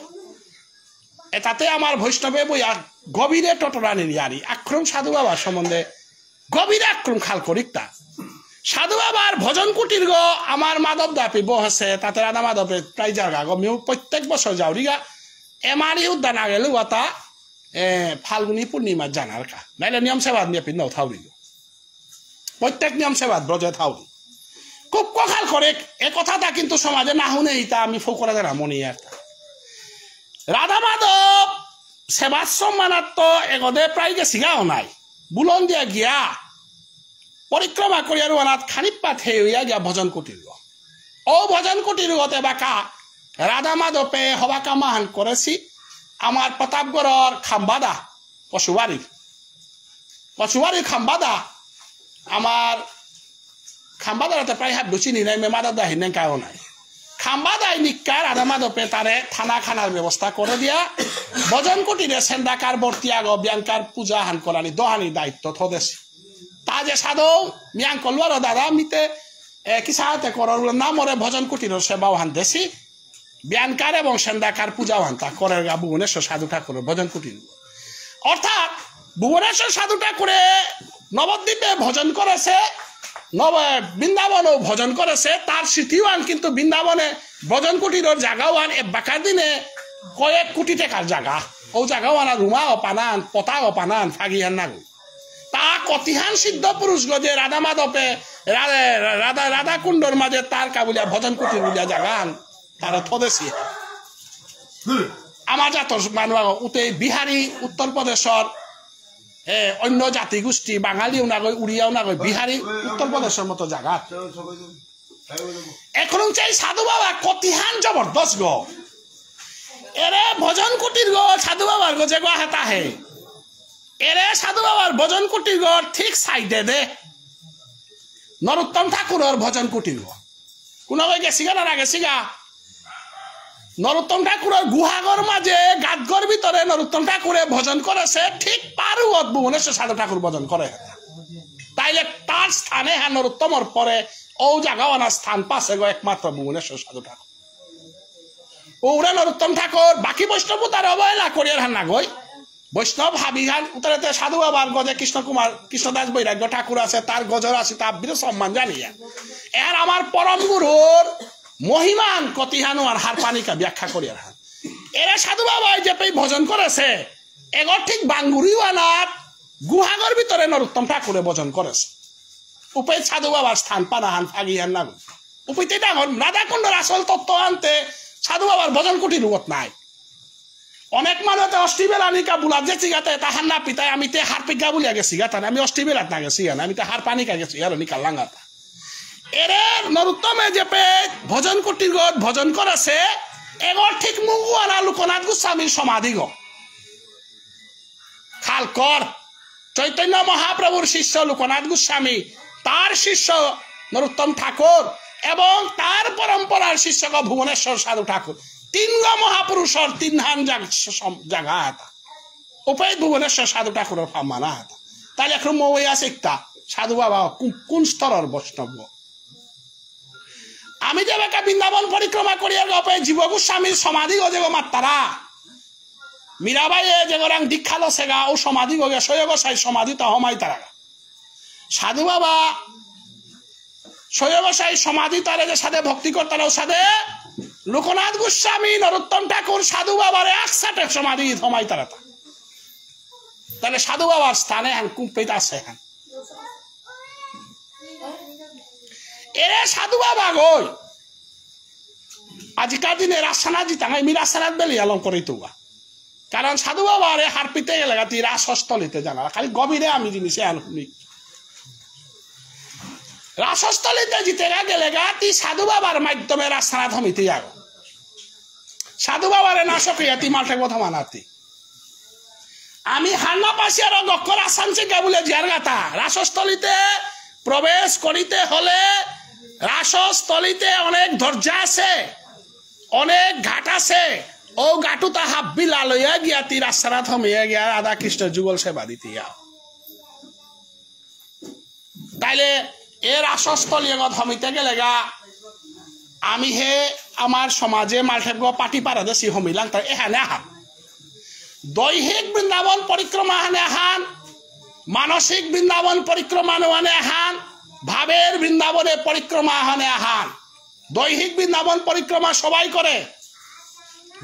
তাতে আমার বৈষ্ণবে বইয়া গভীরে টটরানি ইয়ারি। আক্রম সাধু বাবার সম্বন্ধে গভীরে আক্রম খাল করিতা সাধু বাবার ভজন কুটির গো আমার মাধব দাপি বহ আছে তাতে রাধা মাধবে প্রায় জায়গা গো মিউ প্রত্যেক বছর যাওরি গা এমারি উদ্যান আগে লুয়াতা এ, ফাল্গুনি পূর্ণিমা জানার কা। নাইলে নিয়ম সেবাদ নিয়ে পিন থাউরি প্রত্যেক নিয়ম সেবাদ ব্রজে থাউরি খুব কখাল করে। এ কথাটা কিন্তু সমাজে না শুনে তা আমি ফোকরা জানা মনে একটা রাধা মাধব, সেবাশ্রম মানাত্ম এগদে প্রায় গেছি গাও নাই। বুলন দিয়া গিয়া পরিক্রমা করিয়ার অনাথ খানিপাত হে হইয়া গিয়া ভজন কুটির ও ভজন কুটির গতে বাকা রাধা মাধবে হবা কামাহান করেছি। আমার প্রতাপগড়র খাম্বাদা, পশুবাড়ির। পশুবাড়ির খাম্বাদা, আমার খাম্বাদারাতে প্রায় হাত চিনি নাই মেমাদা দাহি নাই কাও নাই খাম্বাদাই নিকার রাধা মাধবে তারে থানা খানার ব্যবস্থা করে দিয়া, ভজন কুটিরে সেন্দাকার বর্তিয়াগ ব্যাংকার পূজা হান করানি দহানির দায়িত্ব থদেছি তা যে সাধু, মিয়াং কলুয়ার দাদা মিতে কি সাহায্য করার নামরে ভজন কুটির সেবাও হান দেশি। ব্যানকার এবং সেন্দাকার পূজাও হান তা করে ভুবনেশ্বর সাধু ঠাকুরের ভজন কুটির। অর্থাৎ, ভুবনেশ্বর সাধু ঠাকুরে নবদ্বীপে ভজন করেছে নব বৃন্দাবনও ভজন করেছে তার স্মৃতিওয়ান কিন্তু বৃন্দাবনে ভজন কুটির জাগাওয়ান এ বাকার দিনে কয়েক কোটি টাকার জায়গা ও জাগাওয়ান রুমা ও পানান পতা ও পানান ফাগিয়ান নাগু তা কতিহান সিদ্ধ পুরুষ গজে রাধা মাধবে রাধা রাধা কুণ্ডর মাঝে তার কাবুলিয়া ভজন কুটির বুলিয়া জাগান তারা থদেছি আমার জাত মানুষ উতে বিহারি উত্তর প্রদেশর অন্য জাতি গোষ্ঠী, বাঙালিও নাগৈ উড়িয়াও নাগৈ বিহারি উত্তর প্রদেশের মতো জায়গা এখন চাই সাধু বাবা কতিহান জবরদস্ত গো এরে ভজন কুটির গো সাধু বাবার গো যে গো হাতা হে। এরে সাধু বাবার ভজন কুটির ঘর ঠিক সাইডে দে। নরোত্তম ঠাকুরের ভজন কুটির ঘর কোন গেছি গা না গেছি গা? নরোত্তম ঠাকুরের গুহাগর মাঝে গাতগর ভিতরে নরোত্তম ঠাকুরে ভজন করেছে ঠিক পারুয়ত ভুবনেশ্বর সাধু ঠাকুর ভজন করে। তাইলে তার স্থানে হ্যাঁ নরোত্তমর পরে ও জাগাওয়ানা স্থান পাশে গো একমাত্র ভুবনেশ্বর সাধু ঠাকুর। ওরা নরোত্তম ঠাকুর, বাকি বৈষ্ণব তার অবহেলা করিয়ার হান না গই। বৈষ্ণব হাবিহান উত্তরেতে সাধু বাবার গজে কৃষ্ণ কুমার, কৃষ্ণদাস বৈরাগ্য ঠাকুর আছে, তার গজর আছে তার সম্মান জানিয়া। এর আমার পরম গুরুর মহিমান কতিহানু আর হার পানিকা ব্যাখ্যা করিয়ার হান এরা সাধু বাবা যে পেয়ে ভজন করেছে, এগর ঠিক বাঙ্গুরিওয়ানার গুহাগর ভিতরে নরোত্তম ঠাকুরে ভজন করেছে। উপে সাধু বাবার স্থান পানাহান ফাগিহান না উপিতে ডাঙর রাধাকুণ্ডর আসল তত্ত্ব আনতে সাধু বাবার ভজন কুটি রূপত নাই। অনেক মানুষ অষ্টিবেলা নিকা বুলাত যে চিগাতে তাহার না পিতায় আমি তে হার পিগা বুলিয়া গেছি গাতা আমি অষ্টিবেলাত না গেছি আমি তে হার পানিকা গেছি আর নিকা লাঙ্গাতা এরে নরুত্তমে যে পে ভজন কুটির গত ভজন করেছে, এগর ঠিক মুগুয়ানা লোকনাথ গোস্বামীর সমাধি গ। খাল কর, চৈতন্য মহাপ্রভুর শিষ্য লোকনাথ গোস্বামী, তার শিষ্য নরোত্তম ঠাকুর এবং তার পরম্পরার শিষ্য ভুবনেশ্বর সাধু ঠাকুর। তিন মহাপুরুষর তিন হান জাগা হাতা। উপায় ভুবনেশ্বর সাধু ঠাকুরের মানা হাতা। তাহলে এখন আছে একটা সাধু বাবা কোন স্তরের বৈষ্ণব আমি যে বেকা বৃন্দাবন পরিক্রমা করিয়া গপে জীব গোস্বামীর সমাধি গজে মাত্তারা। মীরাবাই যে গরাং দীক্ষা লসে গা, ও সমাধি গগে সৈয়গ সাই সমাধি তো হমাই তারা সাধু বাবা, সৈয়গ সাই সমাধি তারে যে সাথে ভক্তি করতারাও সাথে লোকনাথ গোস্বামী, নরোত্তম ঠাকুর, সাধু বাবার একসাথে সমাধি হমাই তারা তাহলে সাধু বাবার স্থানে হ্যান, কুম্পিত আছে হ্যান। এরে সাধু বাবা গই। আজিকার দিনে রাসানা জিতাং আমি রাসানাত বেলি আলম করি তোয়া কারণ সাধু বাবা আরে হার পিতে গেলে গাতি রাসস্থলিতে জানা। খালি গভীরে আমি জিনিসে আনুনি রাসস্থলিতে জিতে গেলে গাতি সাধু বাবার মাধ্যমে রাসানাত হমিতে যাগ সাধু বাবারে নাশক ইয়াতি মাল্টে কথা মানাতি আমি হান্না পাশে আর গক্কর আসানছে বলে জিয়ার গাতা রাসস্থলিতে প্রবেশ করিতে হলে রাসস্থলিতে অনেক দরজা আছে, অনেক ঘাট আছে। ও গাটু তা হাব্বি লালইয়া গিয়া তি রাস্তারা থমিয়া গিয়া রাধা কৃষ্ণ যুগল সেবা দিতে যাও তাইলে এ রাসস্থলী এগত হমিতে গেলে গা, আমি হে আমার সমাজে মালঠেব পাটি পারা দেশি হমিলাং তাই এখানে আহান। দৈহিক বৃন্দাবন পরিক্রমা হানে আহান, মানসিক বৃন্দাবন পরিক্রমা নোয়ানে আহান ভাবের বৃন্দাবনে পরিক্রমা হানে আহান দৈহিক বৃন্দাবন পরিক্রমা সবাই করে।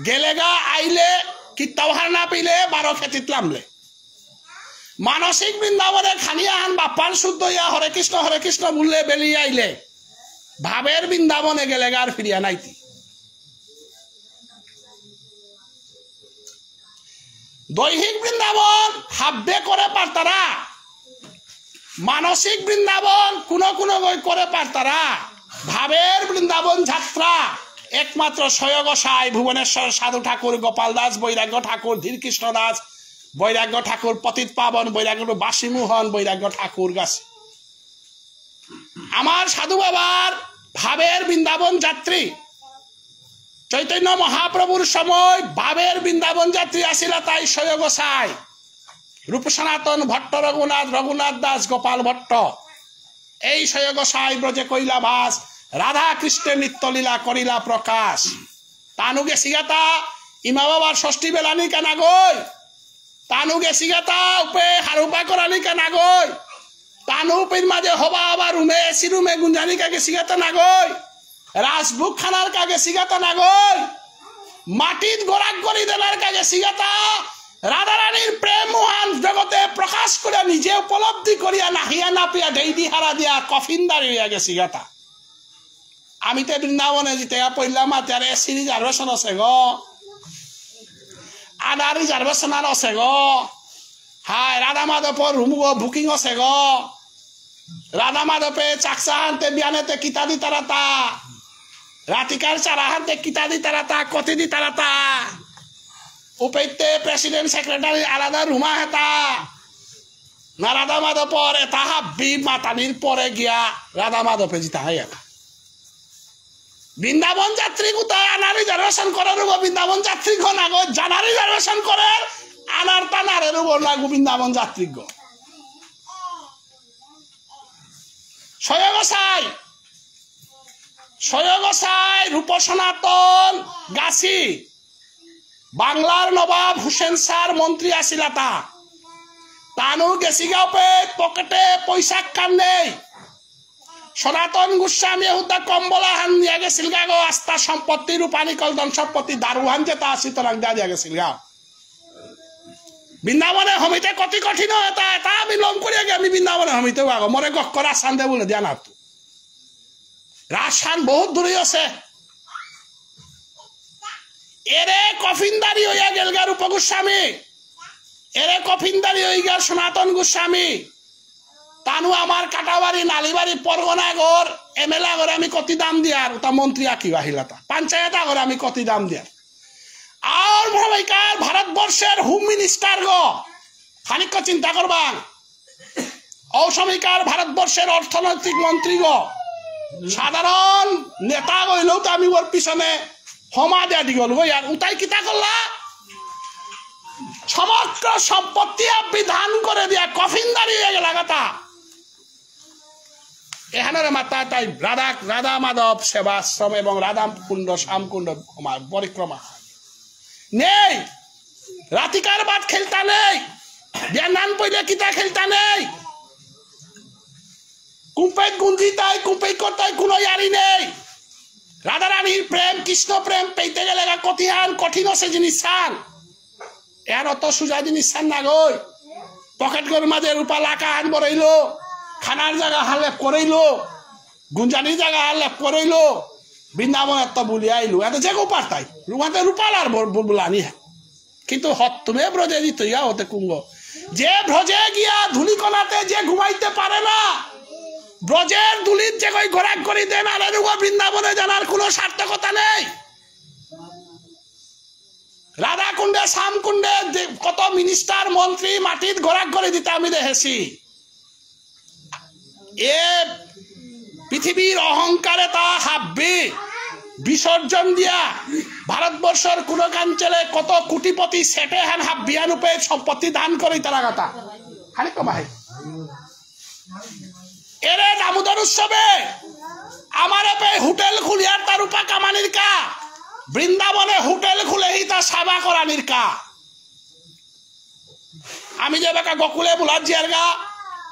গেলেগা আইলে কিত্তাভার না পিলে, বারো খেতিত লামলে মানসিক বৃন্দাবনে খানি আহান বাপ্পান শুদ্ধ ইয়া, হরে কৃষ্ণ হরে কৃষ্ণ বললে বেলিয়ে আইলে। ভাবের বৃন্দাবনে গেলেগা আর ফিরিয়া নাইতি। দৈহিক বৃন্দাবন হাব্বে করে পারতারা। মানসিক বৃন্দাবন কোনো কোনো বই করে পারতারা ভাবের বৃন্দাবন যাত্রা। একমাত্র স্বয়গসাই ভুবনেশ্বর সাধু ঠাকুর, গোপাল দাস, বৈরাগ্য ঠাকুর, ধীরকৃষ্ণ দাস, বৈরাগ্য ঠাকুর, পতিত পাবন, বৈরাগ্য বাসিমোহন, বৈরাগ্য ঠাকুর গাছে। আমার সাধু বাবার ভাবের বৃন্দাবন যাত্রী। চৈতন্য মহাপ্রভুর সময় ভাবের বৃন্দাবন যাত্রী আসিল তাই স্বয়গসাই রূপ সনাতন ভট্ট রঘুনাথ রঘুনাথ দাস, গোপাল ভট্ট। এই স্বয়গসাই ব্রজে কইলা ভাস রাধা কৃষ্ণের নিত্যলীলা করিলা প্রকাশ। তানু গেছি গাতা ইমা বাবার ষষ্ঠী বেলানি কেনা গই। তানু গেছি গাতা উপে হারুপা করানি কেনা গই। তানু উপের মাঝে হবা আবার রুমে, এসি রুমে গুঞ্জানি কাকে সিগাতা না গই। রাজভুক খানার কাকে সিগাতা না গই। মাটিত গোরাক গড়ি দেনার কাকে সিগাতা রাধারানীর প্রেম মহান জগতে প্রকাশ করে নিজে উপলব্ধি করিয়া নাহিয়া নাপিয়া ডেইদি হারা দিয়া কফিন দাঁড়িয়ে গেছি গাতা আমি তো বৃন্দাবনে যেতে পড়লাম আর এসি রিজার্ভেশন আছে গ। আদা রিজার্ভেশন আর আছে গ। হাই রাধা মাধবর রুম গো বুকিং আছে গ। রাধা মাধবে চাকসা হানতে বিয়ানেতে কিতা দি তারাতা রাতিকার চারা হানতে কিতা দি তারাতা কতি দি তারাতা উপেতে প্রেসিডেন্ট সেক্রেটারি আলাদা রুমা হেতা। না রাধা মাধবর এটা হাব্বি মাতানির পরে গিয়া রাধা মাধবে জিতা হয় বৃন্দাবন যাত্রী কোথায় আনার রিজার্ভেশন করার উপর বৃন্দাবন যাত্রী ঘন আগো জানা রিজার্ভেশন করার আনার টানারের উপর লাগু বৃন্দাবন যাত্রী গ সয়গসাই রূপ সনাতন গাছি। বাংলার নবাব হুসেন স্যার মন্ত্রী আসিলা তা। তানু গেছি পে পকেটে পয়সা কান নেই। সনাতন গোস্বামী হুদা কম্বলা হান দিয়া গেছিল গা, আস্থা সম্পত্তি, রূপানি কলদন সম্পত্তি দারুহান যে তা আসি তোরাং দিয়া দিয়া গেছিল গা বৃন্দাবনে সমিতে কতি কঠিন এটা এটা আমি লম কৰি আগে আমি বৃন্দাবনে সমিতে আগো। মরে গক কৰা চান দে বোলে দিয়া নাতো। রাজস্থান বহুত দূরে আছে। এরে কফিনদারি হইয়া গেল গা রূপ গোস্বামী এরে কফিনদারি হই গেল সনাতন গোস্বামী। তানু আমার কাটাবাড়ি, নালিবাড়ি, পরগনা ঘর এমএলএ ঘরে আমি কতি দাম দিয়ার তা মন্ত্রী আঁকি আহিলা তা পঞ্চায়েত ঘরে আমি কতি দাম দিয়ার আর ভ্রমিকার ভারতবর্ষের হোম মিনিস্টার গ, খানিক চিন্তা করবান অসমিকার ভারতবর্ষের অর্থনৈতিক মন্ত্রী গ, সাধারণ নেতা গইলেও তো আমি ওর পিছনে ক্ষমা দেয়া দি গল আর উতাই কিতা করলা? সমগ্র সম্পত্তি বিধান করে দিয়া কফিন দাঁড়িয়ে গেল কথা এখানের মাতা, তাই রাধা রাধা মাধব, সেবাশ্রম এবং রাধা কুণ্ড শ্যামকুণ্ড পরিক্রমা। নেই। রাতিকার বাদ খেলতা নেই। বিয়ার নান পইলে কিতা খেলতা নেই। কুম্পেট গুঞ্জি তাই কুম্পেট করতাই, কোনো ইয়ারি নেই। রাধা রানীর প্রেম, কৃষ্ণ প্রেম পেইতে গেলে কঠিন কঠিন আছে জিনিস সান এর অত সোজা জিনিস সান না গই পকেট গরুর মাঝে রূপা লাকা আন বরাইলো খানার জায়গা হালে করাইলো, গুঞ্জানির জায়গা হালে করাইলো বৃন্দাবন এত বলি আইলো। এত যে পারতাই রুমাতে রূপালার বুলানি কিন্তু হত্তমে ব্রজে দিত ইয়া হতে কুঙ্গ। যে ভ্রজে গিয়া ধুলিকণাতে যে ঘুমাইতে পারে না ব্রজের দুলির যে কই ঘোরাক করি দেন আর বৃন্দাবনে জানার কোনো সার্থকতা নেই। রাধা কুণ্ডে শ্যাম কুণ্ডে কত মিনিস্টার মন্ত্রী মাটিত ঘোরাক করে দিতে আমি দেখেছি। এ পৃথিবীর অহংকারে তা হাববে, বিসর্জন দিয়া ভারতবর্ষের কোন কাঞ্চলে কত কোটিপতি সেটে হান হাব্বিয়ান উপে সম্পত্তি দান করে তারা কথা খালি কমাই এরে দামোদর উৎসবে, আমার হোটেল খুলিয়ার তার উপা কামানির কা বৃন্দাবনে হোটেল খুলেহি তা সেবা করানির কা আমি যে বেকা গকুলে বুলার জিয়ার গা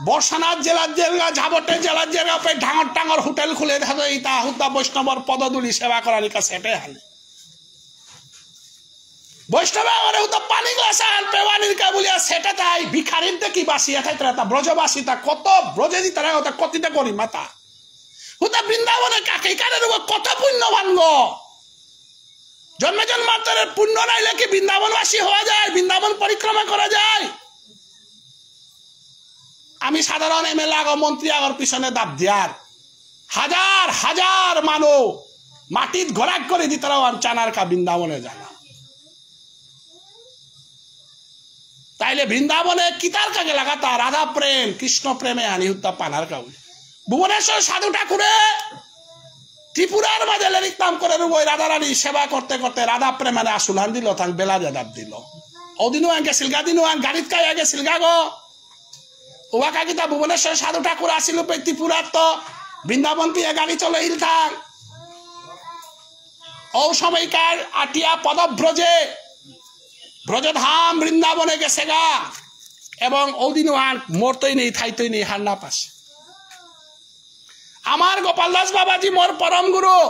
বর্ষানাথ জেলার জেলগা ঝাবটে জেলার জেলগা পে ডাঙর ডাঙর হোটেল খুলে থাকে ইতা হুতা বৈষ্ণবর পদদুলি সেবা করার কা সেটে হালে আন পেওয়ানির কা বলিয়া সেটা তাই ভিখারির দেখি বাসিয়া থাই তারা ব্রজবাসী তা কত ব্রজে দি তারা ওটা কতিটা করি মাতা হুতা বৃন্দাবনে কাকে কারে কত পুণ্যবান গো জন্মে জন্মান্তরের পুণ্য নাইলে কি বৃন্দাবনবাসী হওয়া যায় বৃন্দাবন পরিক্রমা করা যায় আমি সাধারণ এম এল আগর মন্ত্রী আগর পিছনে দাব দিয়ার। হাজার হাজার মানুষ মাটিত ঘোরাক করে দিতে চানার কা বৃন্দাবনে জানা তাইলে বৃন্দাবনে কিতার কাকে লাগাতা রাধা প্রেম, কৃষ্ণ প্রেমে হুত্তা পানার কাউ ভুবনেশ্বর সাধু ঠাকুরে, ত্রিপুরার মাঝে লিখতাম করে রুব রাধা রানী সেবা করতে করতে রাধা প্রেমানে আসুলান দিল তাং বেলা জাদাব দিল। ওদিনও আগে সিলগা দিনও আন গাড়িত কাই আগে সিলগা গো। ওবা কাকিতা ভুবনেশ্বর সাধু ঠাকুর আসিল ত্রিপুরার তো, বৃন্দাবন দিয়ে গাড়ি চলে হিল থাক। ও সময়কার আটিয়া পদব্রজে ব্রজধাম বৃন্দাবনে গেছে গা। এবং ওদিনও আর মরতই নেই, থাইতই নেই হান্না পাশে আমার গোপাল দাস বাবাজি মোর পরম গুরু।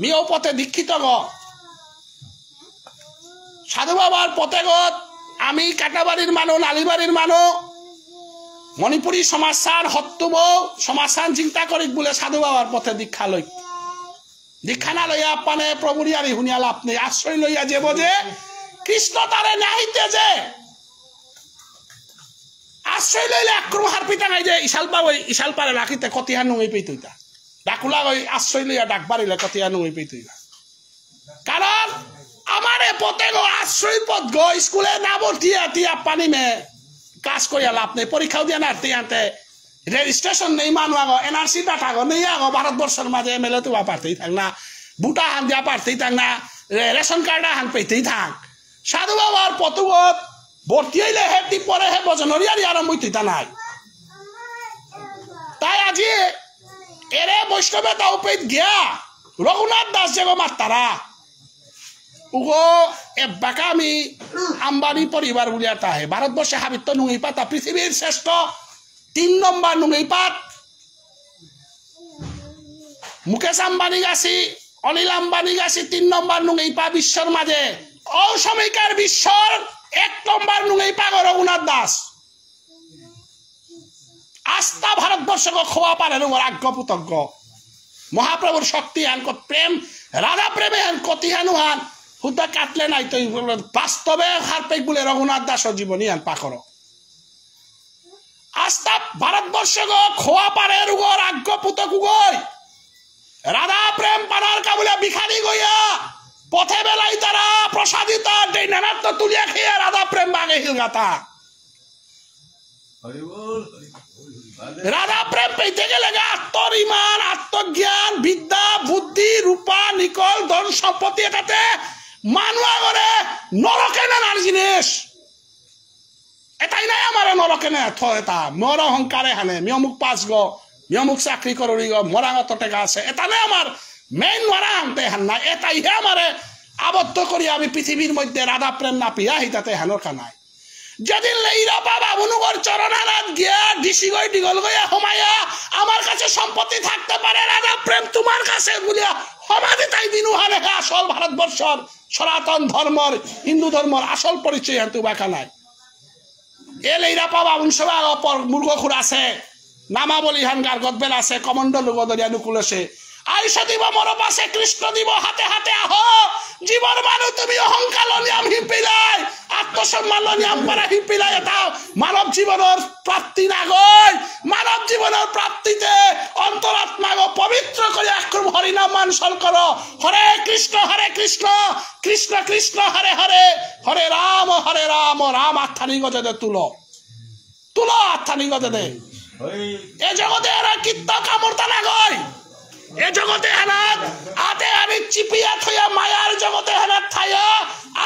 মিও পথে দীক্ষিত গ। সাধু বাবার পথে গত। আমি কাটাবাড়ির মানুষ নালিবাড়ির মানুষ মণিপুরী সমাজসান সত্তুব সমাজসান চিন্তা করি বলে সাধু বাবার পথে দীক্ষা লই। দীক্ষা না লইয়া পানে প্রভুরি শুনিয়া লাভ নেই। আশ্রয় লইয়া যে বোঝে কৃষ্ণ তারে নাহিতে যে। আশ্রয় লইলে আক্রম হার পিতা নাই যে ইশাল পা ওই ইশাল পারে রাখিতে কতিহা নুই পেই তুইতা। ডাকুলা ওই আশ্রয় লইয়া ডাক বাড়িলে কতিহা নুই পেই তুইতা? কারণ আমারে পথে গো আশ্রয় পথ গো স্কুলে না ভর্তিয়া তিয়া পানি মে, কাজ করিয়া লাভ নেই। পরীক্ষাও দিয়া না তিয়াতে রেজিস্ট্রেশন নেই মানুষ আগো এনআরসি ডাটা গো নেই আগো ভারতবর্ষের মাঝে এম এল এ তো পারতেই থাক না বুটা হান দিয়া পারতেই থাক না রেশন কার্ড হান পেতেই থাক। সাধু বাবার পতুগত ভর্তি হইলে হেঁটি পরে হে বজনরিয়ারি আরম্ভ হইতে নাই। তাই আজি এরে বৈষ্ণবে তাওপেত গিয়া রঘুনাথ দাস যেগো মাত্তারা উগো এবাকা আমি আম্বানি পরিবার বলিয়া তাহে। ভারতবর্ষে হাবিত্য নুঙি পাতা পৃথিবীর শ্রেষ্ঠ তিন নম্বর নুঙি পাত মুকেশ আম্বানি গাছি, অনিল আম্বানি গাছি তিন নম্বর নুঙি পা বিশ্বর মাঝে। অসময়কার বিশ্বর এক নম্বর নুঙি পা রঘুনাথ দাস। আস্থা ভারতবর্ষকে খোয়া পারে ওর আজ্ঞ পুতজ্ঞ মহাপ্রভুর শক্তি হান প্রেম, রাধা প্রেমে হান কতি হানু হুদা কাটলে নাই তো বাস্তবে হারপেক বলে রঘুনাথ দাসর জীবনী হান পাখর আস্থা ভারতবর্ষ গো খোয়া পারে রুগর আজ্ঞ পুতক রাধা প্রেম পানার কাবুলে বিখানি গইয়া পথে বেলাই তারা প্রসাদিত নানাত্ম তুলিয়া খেয়ে রাধা প্রেম বাগে হিলগাতা। রাধা প্রেম পেতে গেলে আত্মর ইমান আত্মজ্ঞান বিদ্যা বুদ্ধি রূপা নিকল ধন সম্পত্তি এটাতে মানুষ আগরে নরকে নানার জিনিস। এটাই নাই আমার নরকে নে থ এটা। মর অহংকারে হানে মিয়মুক পাঁচ গ মিয়মুক চাকরি করি গ মরাঙত টেকা আছে। এটা নাই আমার মেইন মরা আনতে হান না এটাইহে আমারে আবদ্ধ করি আমি পৃথিবীর মধ্যে রাধা প্রেম না পিয়া হিতাতে হানোর কানায় যেদিন লেইরা বাবা চরণানাথ গিয়া ডিসি গই ডিগল আমার কাছে সম্পত্তি থাকতে পারে রাধা প্রেম তোমার কাছে বলিয়া সমাধি তাই দিনু হানে আসল ভারতবর্ষর সনাতন ধর্মর হিন্দু ধর্মর আসল পরিচয় হেতু বাঁকা নাই এ লেইরা পাবা বংশবা অপর আছে নামাবলী হান গার্গত বেল আছে কমণ্ড লোগদরিয়া নুকুল আছে আইসা দিব মর পাশে কৃষ্ণ দিব হাতে হাতে আহ। জীবন মানুষ তুমি অহংকার নিয়াম হিপিলাই আত্মসম্মান নিয়াম পারা হিপিলাই এটা মানব জীবনের প্রাপ্তি না গই মানব জীবনের প্রাপ্তিতে অন্তরাত্মা গো পবিত্র করে আক্রম হরিনাম মানসল করো। হরে কৃষ্ণ হরে কৃষ্ণ কৃষ্ণ কৃষ্ণ হরে হরে হরে রাম হরে রাম রাম আত্মানি গজে তুলো। তুলো আত্মানি গজে এ জগতে এরা কীর্ত কামড়তা না গয় এ জগতে হেনাত, আতে আমি চিপিয়া থইয়া মায়ার জগতে হেনাত থাইয়া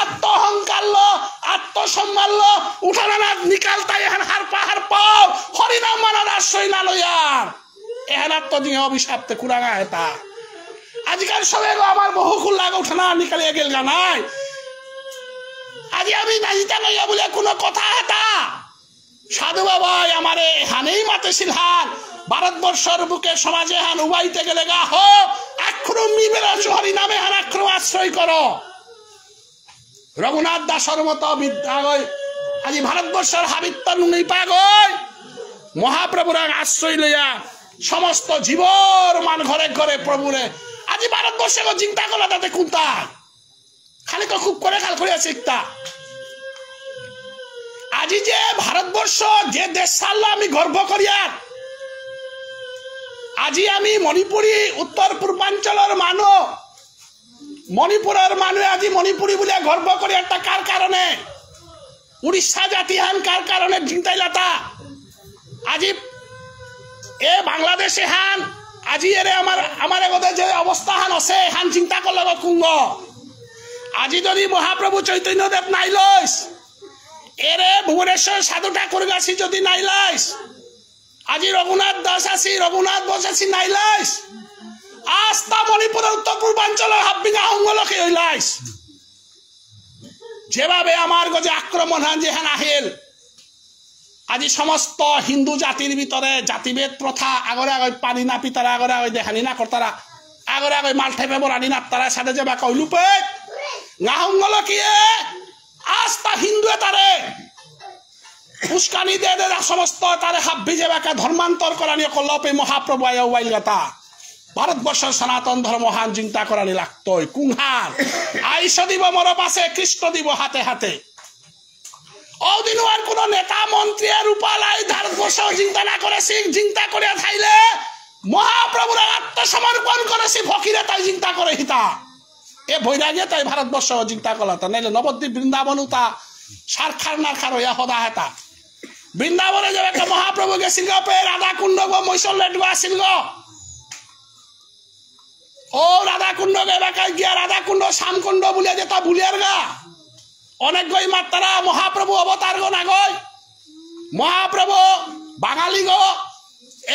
আত্মহংকার লো আত্মসম্মান লো উঠানা নিকাল তাই হেন হার পাহার পাও, হরিনাম মানার আশ্রয় না লইয়ার এহেনাত তো আমার বহু খুল্লা উঠানা নিকালিয়া গেল নাই। আজি আমি নাজিতা লইয়া বলে কোনো কথা হেতা সাধু বাবাই আমারে হানেই মাতেছিল হান ভারতবর্ষর বুকে সমাজে হান উবাইতে গেলে গা হো আক্রম মিবের হরি নামে হান আক্রম আশ্রয় কর। রঘুনাথ দাসর মতো বিদ্যাগয় আজি ভারতবর্ষের হাবিত্য নুনি পাগয় মহাপ্রভুর আশ্রয় লইয়া সমস্ত জীবর মান ঘরে ঘরে প্রভুরে, আজি ভারতবর্ষে চিন্তা করলা তাতে কোনটা খালি তো খুব করে খাল করিয়া শিখতা। আজি যে ভারতবর্ষ, যে দেশ সারলো আমি গর্ব করিয়ার আজি আমি মণিপুরী উত্তর পূর্বাঞ্চলের মানুষ মণিপুরের মানুষ আজি মণিপুরী বলে গর্ব করি একটা কার কারণে উড়িষ্যা জাতি হান কার কারণে চিন্তাইলাতা আজি এ বাংলাদেশে হান আজি এরে আমার আমার এগতে যে অবস্থা হান আছে হান চিন্তা করলে কুঙ্গ আজি যদি মহাপ্রভু চৈতন্যদেব নাই লইস এরে ভুবনেশ্বর সাধু ঠাকুর গাছি যদি নাই লাইস আজি রঘুনাথ দাস আছি, রঘুনাথ বোস আছি, নাই লাইস আস্তা মণিপুরের উত্তর পূর্বাঞ্চলের হাবিঙা অঙ্গলকে লাইস যেভাবে আমার গজে আক্রমণ হান যেহান আহিল, আজি সমস্ত হিন্দু জাতির ভিতরে জাতিভেদ প্রথা আগরে আগে পানি না পিতারা আগরে আগে দেখানি না কর্তারা আগরে আগে মাল ঠেপে বরানি না তারা সাথে যাবা কইলু পে গাহঙ্গল কিয়ে? আস্তা হিন্দুয়ে তারে উস্কানি দে দে সমস্ত তারে হাব্বি যাবাকে ধর্মান্তর করানি কল্লপে মহাপ্রভু আয় ওয়াইল গাতা। ভারতবর্ষের সনাতন ধর্ম হান চিন্তা করানি লাগতই। কুংহার, আইস দিব মর পাশে, কৃষ্ণ দিব হাতে হাতে। অদিনও আর কোন নেতা মন্ত্রী আর উপালাই ভারতবর্ষ চিন্তা না করেছি চিন্তা করে থাইলে মহাপ্রভুর আত্মসমর্পণ করেছি ফকিরে তাই চিন্তা করে হিতা। এ বৈরাগে তাই ভারতবর্ষ চিন্তা করলাতা নাইলে নবদ্বীপ বৃন্দাবনও তা সারখার নারখার হইয়া সদা হেতা। বৃন্দাবনে যাবে একটা মহাপ্রভু গেছিল গো পে রাধা কুণ্ড গো মৈশল লেট আসিল গো ও রাধা কুণ্ড গে বেকায় গিয়া রাধা কুণ্ড শ্যামকুণ্ড বুলিয়া যেতা বুলিয়ার গা। অনেক গই মাত্রা মহাপ্রভু অবতার গো না গই। মহাপ্রভু, বাঙালি গো,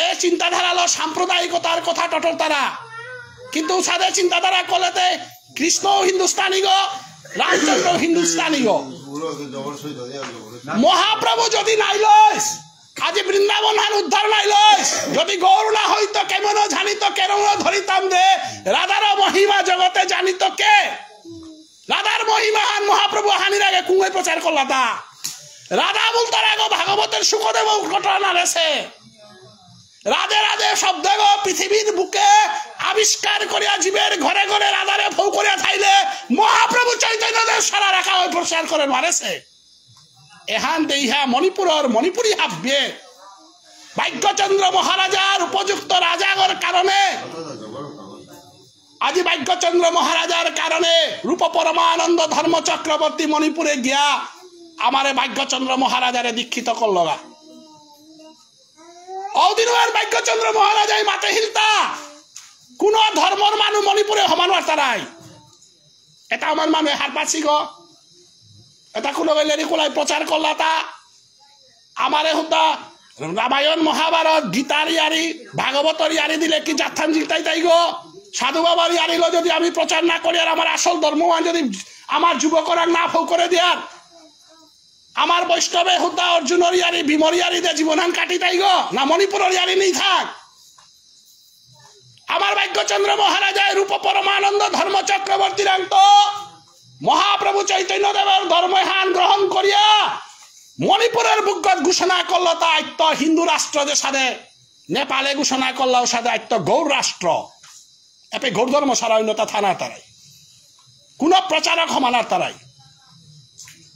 এ চিন্তাধারা হলো সাম্প্রদায়িকতার কথা টটর তারা। কিন্তু সাদের চিন্তাধারা করলেতে কৃষ্ণ হিন্দুস্তানি গো, রামচন্দ্র হিন্দুস্তানি গো। মহাপ্রভু যদি নাই লইস, আজি বৃন্দাবন হান উদ্ধার নাই লইস, যদি গৌর না হইতো কেমন জানিত কেমন ধরিতাম দে? রাধার মহিমা জগতে জানিত কে? রাধার মহিমা হান মহাপ্রভু হানির আগে কুঙ্গে প্রচার করলা তা। রাধা বলতার আগে ভাগবতের সুখদেব ঘটনা রেছে রাধে রাধে শব্দ পৃথিবীর বুকে আবিষ্কার করিয়া জীবের ঘরে ঘরে রাধারে ফৌ করিয়া থাইলে মহাপ্রভু চৈতন্য দেব সারা রাখা ওই প্রচার করে মারেছে। এহান দেইহা মণিপুরর মণিপুরী হাব্যে। ভাগ্যচন্দ্র মহারাজার উপযুক্ত রাজাগর কারণে। আজি ভাগ্যচন্দ্র মহারাজার কারণে রূপ পরমানন্দ ধর্ম চক্রবর্তী মণিপুরে গিয়া আমারে ভাগ্যচন্দ্র মহারাজারে দীক্ষিত করল না অদিনবার ভাগ্যচন্দ্র মহারাজাই মাতে হিলতা। কোন ধর্মর মানুষ মণিপুরে সমান বার্তা নাই এটা আমার মানুহে হাত পাচ্ছি গো। এটা কোনো গেলেরি কোলাই করলা তা? আমারে হুদা রামায়ণ মহাভারত, গীতার ইয়ারি, ভাগবতর ইয়ারি দিলে কি যাত্রান জিতাই তাই গো? সাধু বাবার ইয়ারিল যদি আমি প্রচার না করি আর আমার আসল ধর্মমান যদি আমার যুবকরা না ফৌ করে দেয়ার? আমার বৈষ্ণবে হুদা অর্জুনের ইয়ারি, ভীমর ইয়ারি দে জীবনান কাটি তাই গো? না মণিপুরের ইয়ারি নেই থাক। আমার ভাগ্যচন্দ্র মহারাজায় রূপ পরমানন্দ ধর্ম চক্রবর্তীর মহাপ্রভু চৈতন্য দেবের ধর্মহান গ্রহণ করিয়া মণিপুরের বুকগত ঘোষণা করল তা আত্য হিন্দু রাষ্ট্র যে সাথে, নেপালে ঘোষণা করল সাথে আত্য গৌর রাষ্ট্র। এপে গৌর ধর্ম সারা অন্যতা থানার তারাই। কোন প্রচারক সমানার তারাই।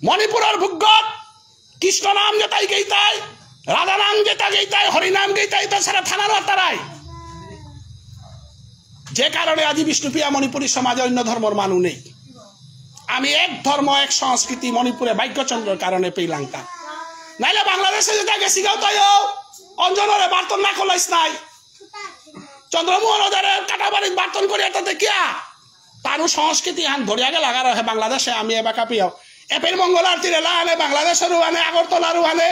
মণিপুরের ভুগত কৃষ্ণ নাম যেতাই গেইতাই, রাধা নাম যেটা গেইতাই হরিনাম গেইতাই তো সারা থানার তারাই। যে কারণে আজি বিষ্ণুপ্রিয়া মণিপুরী সমাজে অন্য ধর্মর মানুষ নেই। আমি এক ধর্ম, এক সংস্কৃতি মণিপুরে ভাগ্যচন্দ্রের কারণে পেইলাংটা নাইলে বাংলাদেশে যেটা গেছি গাও তাই অঞ্জনরে বার্তন না করলাইস নাই। চন্দ্রমোহন ওদের কাটাবাড়ির বার্তন করিয়া তাতে কিয়া তারও সংস্কৃতি হান ধরিয়া গেল। আগার হে বাংলাদেশে আমি এবার কাপিয়াও এপের মঙ্গল আরতির এলা আনে বাংলাদেশের আনে আগরতলার আনে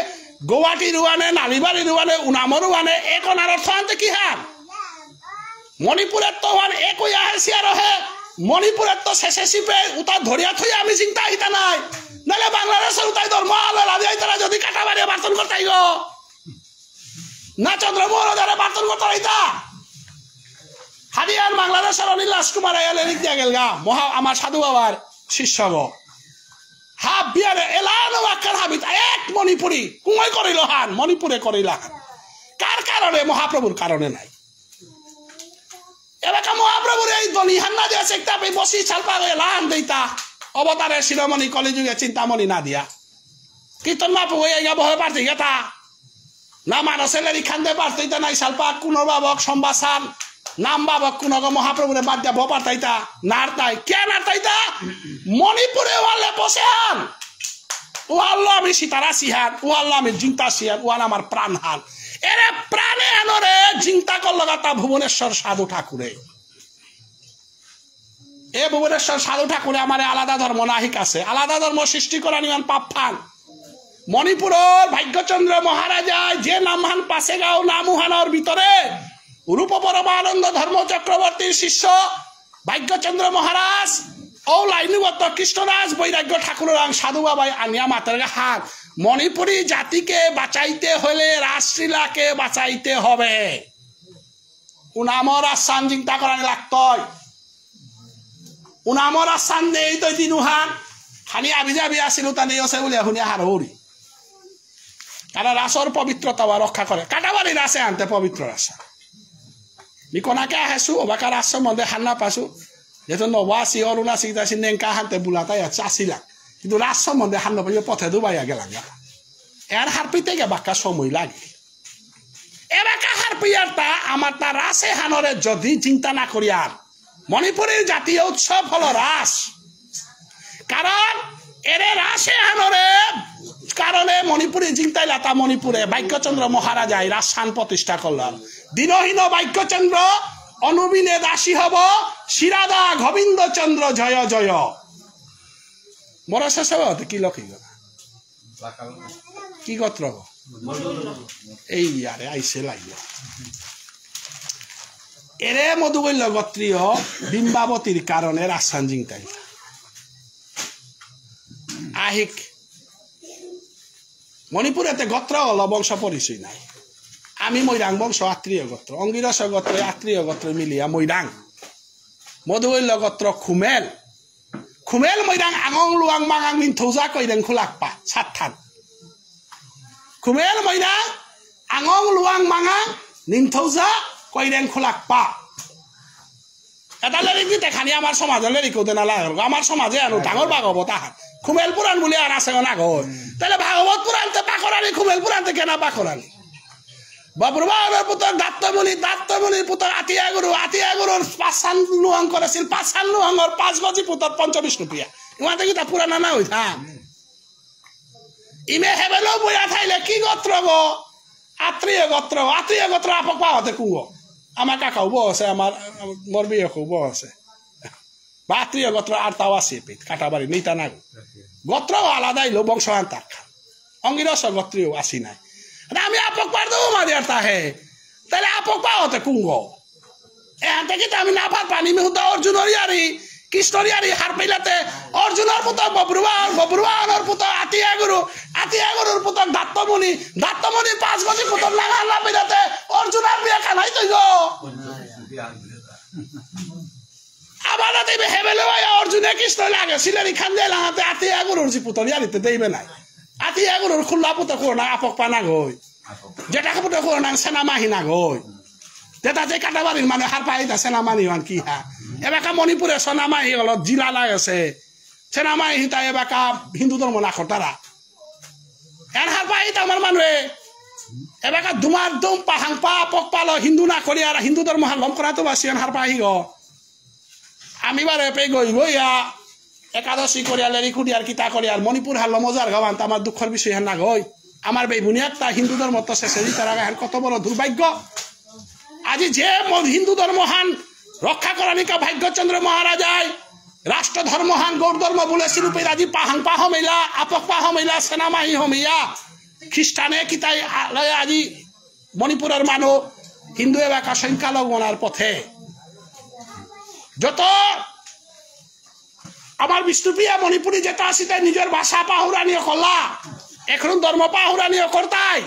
গুয়াহাটির আনে নালিবাড়ির আনে উনামর আনে এখন আর অর্থ আনতে কি হান? মণিপুরের তো হান একই আহে সিয়ার হে মণিপুরের তো শেষে শিপে উতা ধরিয়া থই আমি চিন্তা আহিতা নাই। নাহলে বাংলাদেশের উতাই ধর্ম আলো আইতারা যদি কাটা বাড়িয়ে বার্তন করতাই গো। না চন্দ্রমোহন দ্বারা বার্তন করতে আইতা। হারিয়ার বাংলাদেশের অনিল রাজকুমার আয়ালে লিখ দিয়া গেল গা, মহা আমার সাধু বাবার শিষ্য গো। হাফ বিয়ারে এলান ওয়াক্কার হাবিত, এক মণিপুরি, কুমাই করিল হান, মণিপুরে করিল কার কারণে? মহাপ্রভুর কারণে নাই। এলাকা মহাপ্রভুর এই দলি, হান্না দিয়া চেকটা পে বসি ছালপা গয়ে লান দেইতা। অবতারে শিরোমণি কলিযুগে চিন্তামণি না দিয়া কীর্তন মা পুয়ে গা বহে পারতি গেতা। না মানসেলের ইখানতে পারতইতা নাই সালপা কুনো বাবক সম্বাসান নাম বাবক কুনগ মহাপ্রভুরে বাদ দিয়া বপার তাইতা। নার কে নার তাইতা? মণিপুরে ওয়ালে বসে হান। ও আল্লাহ আমি সীতারা সিহান ও আল্লাহ আমি জিন্তা সিহান, ওয়ান আমার প্রাণ হান। এরে প্রাণে আনরে চিন্তা করল তা ভুবনেশ্বর সাধু ঠাকুরে। এ ভুবনেশ্বর সাধু ঠাকুরে আমার আলাদা ধর্ম নাহিক আছে। আলাদা ধর্ম সৃষ্টি করা নিমান পাপ ফান। মণিপুরের ভাগ্যচন্দ্র মহারাজা যে নামহান পাশে গাও নামুহানোর ভিতরে রূপ পরমানন্দ ধর্ম চক্রবর্তীর শিষ্য ভাগ্যচন্দ্র মহারাজ ও লাইনুগত কৃষ্ণরাজ বৈরাগ্য ঠাকুর সাধু বাবাই আনিয়া মাতার হাত। মণিপুরী জাতিকে বাঁচাইতে হলে রাসলীলাকে বাঁচাইতে হবে। উনামর আসান চিন্তা করা লাগতই। উনামর আসান দেই তৈ দিনুহান খানি আবি যাবি আসিলো তানি আছে বলে শুনি হার হরি। কারণ রাসর পবিত্রতা রক্ষা করে কাটাবাড়ি রাসে আনতে পবিত্র রাসা মিকনাকে আহেছো, অবাকা রাস মধ্যে হান্না পাইছো যেহেতু নবাসি অরুণাচি তাসি নেংকা হানতে বুলাতাই আছে আসিলাম কিন্তু রাস সম্বন্ধে হান্ন পাইব পথে দুবাইয়া গেলাম এর হার পিতে গে বাক্কা সময় লাগে। এবাকা হার পিয়ার তা আমার তা রাসে হানরে যদি চিন্তা না করিয়ার মণিপুরের জাতীয় উৎসব হলো রাস। কারণ এরে রাসে হানরে কারণে মণিপুরে চিন্তাই লাতা মণিপুরে ভাগ্যচন্দ্র মহারাজাই রাসান প্রতিষ্ঠা করলাম দিনহীন ভাগ্যচন্দ্র, অনুবিনে দাসী হব, শিরাদা গোবিন্দ চন্দ্র জয় জয়। হবে কি লক্ষী গলা কি গোত্র গো? এই আরে আইসে লাগল এরে মধুবৈল্য গোত্রীয় বিম্বাবতীর কারণে রাসান জিংতাই। আহিক মণিপুরেতে গোত্র হল বংশ পরিচয় নাই। আমি মৈরাং বংশ আত্মীয় গোত্র। অঙ্গিরস গোত্র আত্মীয় গোত্র মিলিয়া মৈরাং। মধুবৈল্য গোত্র খুমেল খুমেল মৈরাং আঙং লুয়াং মাঙাং মিন থৌজা কইরেং খুলাক পা সাতথান খুমেল মৈরাং আঙং লুয়াং মাঙাং নিমথৌজা কইরেং খুলাক পা এটা লেরিক দিতে খানি আমার সমাজে লেরিক কৌতে না লাগে আমার সমাজে আনো ডাঙর ভাগবত আহার খুমেল পুরাণ বলে আর আছে না গো তাহলে ভাগবত পুরাণতে পাকরানি খুমেল পুরাণতে কেনা পাকরানি বাবুরবাবের পুতক দাত্তমণি দাত্তমণির পুতক আতিয়া গুরু আতিয়া গুরুর পাঁচান লুহং করেছিল পাঁচান লুহংর পাঁচ গজি পুতক পঞ্চবিষ্ণু প্রিয়া ইমাতে কি তা পুরানা না হইতা ইমে হেবেলো বইয়া থাইলে কি গোত্র গো? আত্মীয় গোত্র আত্মীয় গোত্র আপক পাওয়াতে কুঙ্গ আমার কাকাও বউ আছে আমার মোর বিয়েকেও বউ আছে। বা আত্মীয় গোত্র আর তাও আছে পেট কাটাবাড়ি নিতা না গোত্র আলাদা ইলো বংশান তাক অঙ্গিরস গোত্রীয় আসি নাই। আমি আপক পার দেবো মারি আর তাহে তাহলে আপক পাওয়াতে কুঙ্গ এখান থেকে আমি না পার পানি মিহুদা অর্জুনের ইয়ারি কৃষ্ণর ইয়ারি হার পেলাতে অর্জুনের পুতক বব্রুবান বব্রুবানের পুতক আতিয়া গুরু আতিয়া গুরুর পুতক দাত্তমণি দাত্তমণির পাঁচ গজি পুতক লাগা হাল্লা পেলাতে অর্জুনের বিয়ে খানাই তৈ গো আবার দেবে হেবেলে ভাই অর্জুনে কৃষ্ণ লাগে সিলারি খান দিয়ে লাগাতে আতিয়া গুরুর জি পুতল ইয়ারিতে দেইবে নাই আতিয়া গুরুর খুল্লা পুতক না আপক পানা গই যেটা পুতক না সেনা মাহি না গই তেতা যে কাটাবাড়ির মানে হার পাই দা সেনামানি মান কি হা এবাকা মণিপুরে সেনামাহি হল জিলা লাই আছে। সেনামাহি হিতা এবাকা হিন্দু ধর্ম না তারা এর হার পাই আমার মানুহে। এবাকা দুমার দুম পাহাং পা পক পালো হিন্দু না করি আর হিন্দু ধর্ম হার লম করা তো বাসি হার পাহি গ। আমি বারে পে গই গইয়া একাদশী করিয়া লেরি কুডিয়ার কিতা করিয়ার মণিপুর হার মজার গাওয়ান, তা আমার দুঃখের বিষয় হেন না গই আমার বেগুনিয়াক তা হিন্দু ধর্ম তো শেষে তারা হেন কত বড় দুর্ভাগ্য আজি যে হিন্দু ধর্মহান রক্ষা করানিকা ভাগ্যচন্দ্র মহারাজায় রাষ্ট্র ধর্মহান গৌর ধর্ম বলে শিরূপে আজি পাহাং পাহ মেলা, আপক পাহ মেলা সেনামাহি হমিয়া খ্রিস্টানে কিতাই আজি মণিপুরের মানুষ হিন্দু এলাকা সংখ্যালঘুনার পথে। যত আমার বিষ্ণুপ্রিয়া মণিপুরী যেটা আসিতে নিজের ভাষা পাহুরানিও করলা এখন ধর্ম পাহুরানিও করতাই।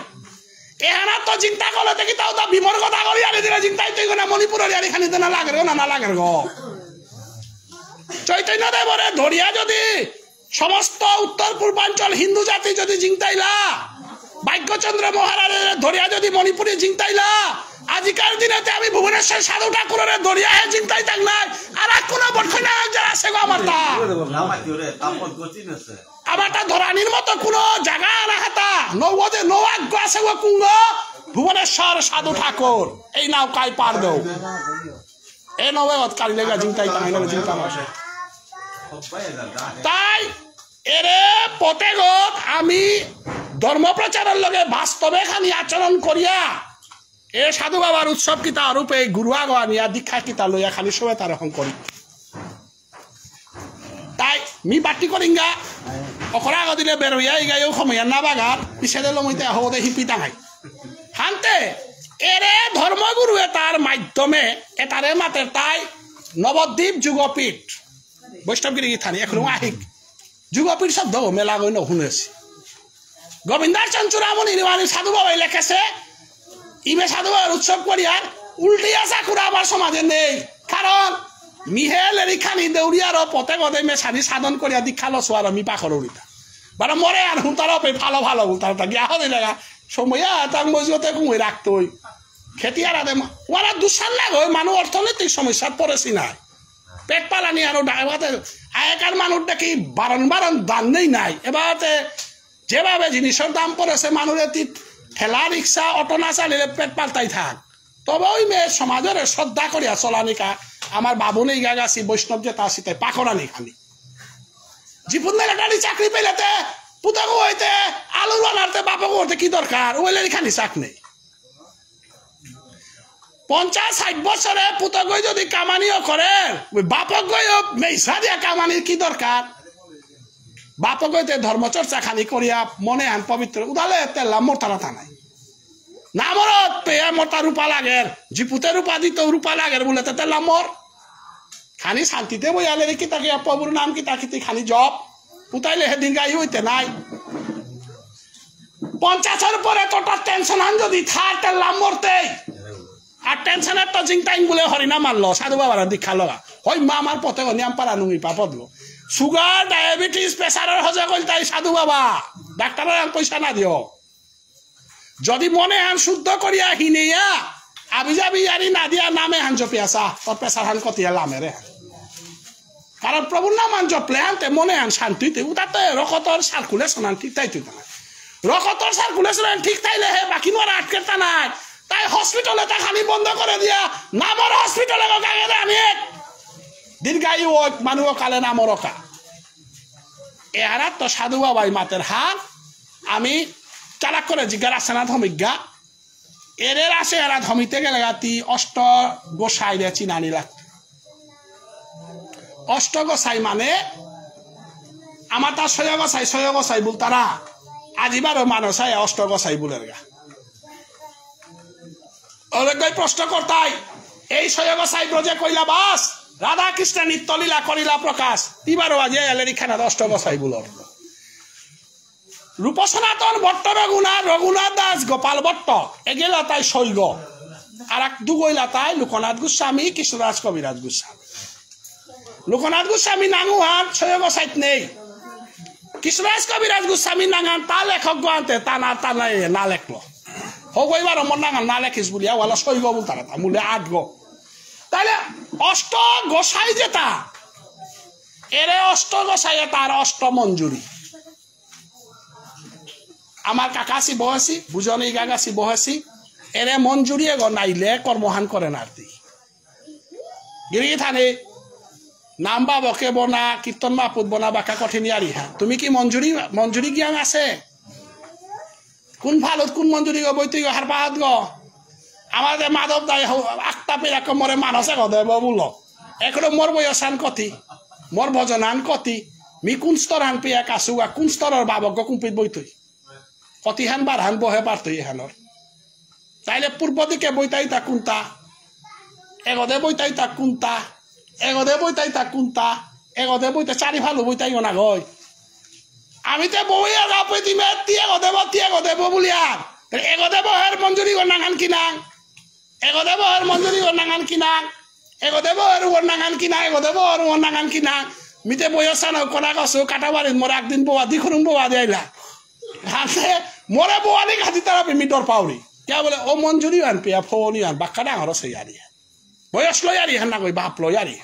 এহানা তো চিন্তা করলে দেখি তাও তো বিমর কথা করি আনি দিলে চিন্তাই তুই না মণিপুরের আনি খানি না লাগে না না লাগে গো। চৈতন্য দেবরে ধরিয়া যদি সমস্ত উত্তর পূর্বাঞ্চল হিন্দু জাতি যদি জিংতাইলা ভাগ্যচন্দ্র মহারাজের ধরিয়া যদি মণিপুরে জিংতাইলা আজিকার দিনেতে আমি ভুবনেশ্বর সাধু ঠাকুরের ধরিয়া হে জিংতাই থাক নাই, আর আর কোনো বটখাই না যারা আছে গো আমার তা? আমারটা ধরানির মতো কোনো জায়গা না হাতা। নৌবদে নৌয়াজ্ঞ আছে ও কুঙ্গ। ভুবনেশ্বর সাধু ঠাকুর, এই নৌকায় পার দেও। এই নৌবে কালি লেগা চিন্তাই তাই না চিন্তা মাসে। তাই, এরে প্রত্যেকত আমি ধর্ম প্রচারের লগে বাস্তবে খানি আচরণ করিয়া এ সাধু বাবার উৎসব কিতা রূপে? গুরুয়া গোয়া নিয়া দীক্ষা কিতা লইয়া খালি সবে তার রকম করি। তাই মি বাটি করিঙ্গা, অকরা আগদিলে বেরোয়া ইগাইও সময়ার না বাগার পিছে দিল মইতে হবদে হিপি টাঙাই হানতে এরে ধর্মগুরুয়ে তার মাধ্যমে এটারে মাতে তাই নবদ্বীপ যুগপীঠ। বৈষ্ণবগিরি থানি এখনও আহিক। যুগপীঠ শব্দ মেলা গই শুনেছি গোবিন্দার চঞ্চুরামণি নির্মাণী সাধু বাবাই লেখেছে ইমে সাধু বাবার উৎসব উল্টি আসা খুঁড়া আমার সমাজে নেই। কারণ মিহেল এরিখানি দেউরিয়ার পথে গদে মেশানি সাধন করিয়া দীক্ষা লসোয়ার মি পাখর উড়িতা। বারা মরে আর হুঁতার পে ভালো ভালো হুঁতার তা গিয়া হতে লাগা সময়া তাং মজুতে কুমই রাখতই। খেতি আর আদে ওরা দুসান লাগ হয় মানুষ অর্থনৈতিক সমস্যার পড়েছি নাই। পেট পালানি আর ডাইভাতে আগেকার মানুষ দেখি বারণ বারণ দান নেই নাই। এবারতে যেভাবে জিনিসের দাম পড়েছে মানুষের ঠেলা রিক্সা অটো না চালিলে পেট পাল্টাই থাক। তবে ওই মেয়ে সমাজের শ্রদ্ধা করিয়া চলানিকা আমার বাবু নেই গা গাছি বৈষ্ণব যে তা আসিতে পাখরানি খালি। জীবন গাড়ি চাকরি পেলেতে পুতাকু হইতে, আলু বানাতে বাপক হইতে, কি দরকার ওইলে খানি চাক নেই পঞ্চাশ ষাট বছরে পুতকই যদি কামানিও করে ওই বাপক গইও মেইসা দিয়া কামানির কি দরকার বাপকইতে ধর্মচর্চা খানি করিয়া মনে আন পবিত্র উদালে তেলাম মোরতারা থানাই নামরত পেয়া মোটা রূপা লাগের, জিপুতে রূপা দিত, রূপা লাগের বলে তেলাম মোর। খানি শান্তিতে বইয়ালে কি তাকে প্রভুর নাম কি তাকে খানি জপ উতাইলে সেদিন গাই হইতে নাই। পঞ্চাশের পরে তোটা টেনশন আন যদি থার তেলাম মরতে আর টেনশনের তো চিন্তাইন বলে হরিনা মারলো সাধু বাবার দীক্ষা লগা হই মা, আমার পথে নিয়াম পারা নুই পাপদলো সুগার ডায়াবেটিস প্রেসারের হজে কইল তাই, সাধু বাবা। ডাক্তারের পয়সা না দিও যদি মনে হান শুদ্ধ করিয়া হিনিয়া আবি যাবি আরি না দিয়া নামে হান জপিয়াছা তোর প্রেসার হান কতিয়া লামে রে কারণ প্রভুর নাম হান জপলে হানতে মনে হান শান্তিতে উতাতে রকতর সার্কুলেশন হান ঠিক তাই তুই না রকতর সার্কুলেশন ঠিক তাইলে হে, বাকি নোয়ারা আটকে নাই। তাই হসপিটালে তা খানি বন্ধ করে দিয়া। নামর হসপিটালে গাগে আনি দীর্ঘায়ু মানুষ কালে নামর কা এহারা তো সাধু বাবাই মাতের হাত আমি চালাক করে জিজ্ঞার আছে না ধমিজ্ঞা এরের আছে এরা ধমিতে গেলে গাতি অষ্ট গোসাই রে চিনানি লাগতো অষ্ট গোসাই মানে আমার তার সয় গোসাই সয় গোসাই বল তারা আজিবারও মানুষ অষ্ট গোসাই বলের গা অনেকই প্রশ্ন করতাই এই সয়গসাই ব্রজে কইলা বাস রাধা কৃষ্ণ নিত্যলীলা করিলা প্রকাশ। তিবারও আজ এলেরি খানা অষ্ট গসাই বুলর রূপ সনাতন ভট্ট রঘুনাথ রঘুনাথ দাস, গোপাল ভট্ট, এগেলা তাই শৈগ আর এক দুগইলা তাই লোকনাথ গোস্বামী, কৃষ্ণরাজ কবিরাজ গোস্বামী। লোকনাথ গোস্বামী নাঙুহান সয়গসাইত নেই। কৃষ্ণরাজ কবিরাজ গোস্বামী নাঙান, তা লেখক আনতে তা না তা না লেখলো। হগৈবার মন নাঙান, না লেখিস বলিয়া ওয়ালা শৈগ বল তারা মূলে আট গো। তাহলে অষ্ট গোসাই যেটা এরে অষ্ট গোসাই তার অষ্ট মঞ্জুরি। আমার কাকাশি বহেছি, বুজনি গাগাসি বহেছি, এরে মঞ্জুরি এগো নাইলে কর্মহান করে না আর গিরি থানে, নাম বা বকে বনা, কীর্তন মাপুত বনা, বাকা কঠিন ইয়ারি হা তুমি কি মঞ্জুরি মঞ্জুরি জ্ঞান আছে? কোন ভালত কোন মঞ্জুরি গো বইতে হার পাহাত গ? আমাদের মাধব দায় আটটা পেরা মরে মানসে গদেব বলো একড়ো মোর বয়সান কতি, মোর ভজনান কতি, মি কোন স্তর হান পেয়া কাছু আর কোন স্তরের বাবক কুম্পিত বইতই কতি হান বার হান বহে পারতই এখানোর তাইলে পূর্ব দিকে বইতাই তা কোনটা এগদে বইতাই তা কোনটা এগদে বইতাই তা কোনটা এগদে বইতে চারি ভালো বইতাই না গয় আমি তো বই আগা পইতি মে তিয়া গদেব তিয়া গদেব বলিয়া এগদেব হের মঞ্জুরি গনাঙান কিনাং এগদেব হের মঞ্জুরি গনাঙান কিনাং এগদেব হের গনাঙান কিনা এগদেব হের গনাঙান কিনা মিতে বয়সান কনা কসু কাটাবাড়িত মোর একদিন বোয়া দি খুরুম বোয়া দিয়াইলা হাতে মোরে বোয়া দি খাতি তারা মিটর পাউরি কে বলে ও মঞ্জুরি আন পেয়া ফোনি আন বাক্কা ডাঙর আরি বয়স লই আরি হান না বাপ লই আরি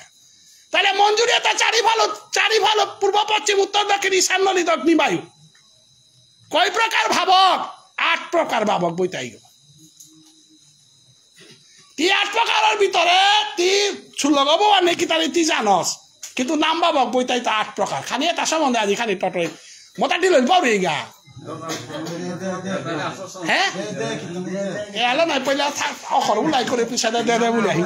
তাহলে মঞ্জুরি এটা চারি ভালো পূর্ব পশ্চিম উত্তর দক্ষিণ ঈশান্য দক্ষিণ বায়ু কয় প্রকার ভাবক আট প্রকার ভাবক বইতাই গেল তি আট প্রকারের ভিতরে তি ছুলগব নাকি তারি তি জানস। কিন্তু নাম ভাবক বইতাই তা আট প্রকার। খানি এটা সম্বন্ধে আজি খানি টটই মতা দিল পাবি গা। হ্যাঁ এ আলো নাই, পইলা অখর ওলাই করে পিছা দে দে বলে আহি।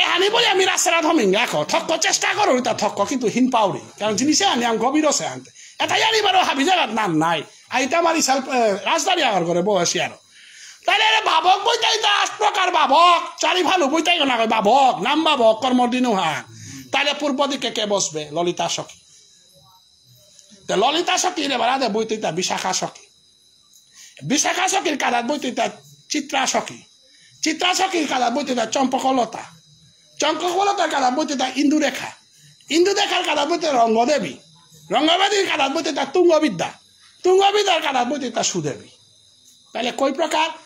এ, হানি বলে আমি রাস্তাটা ধমিঙ্গা খ থক্ক চেষ্টা করো তা থক্ক, কিন্তু হিন পাউরি কারণ জিনিসে আনি, আম গভীর আছে আনতে। এটা জানি বারো হাবি জায়গার নাম নাই। আইতা মারি সাল রাজধানী আগর করে বয়সী আর তাহলে বাবক বইতাই তা আট প্রকার বাবক চারি ভালো বইতাই না বাবক নাম বাবক কর্মর দিনও হা তাহলে পূর্ব দিকে কে বসবে? ললিতা সখী। তে ললিতা সখীর এবার আদে বইতে তা বিশাখা সখী। বিশাখা সখীর কাদাত বইতে তা চিত্রা সখী। চিত্রা সখীর কাদাত বইতে তা চম্পকলতা। চম্পকলতার কাদাত বইতে তা ইন্দুরেখা। ইন্দুরেখার কাদাত বইতে রঙ্গদেবী। রঙ্গদেবীর কাদাত বইতে তা তুঙ্গবিদ্যা। তুঙ্গবিদ্যার কাদাত বইতে তা সুদেবী। তাহলে কই প্রকার?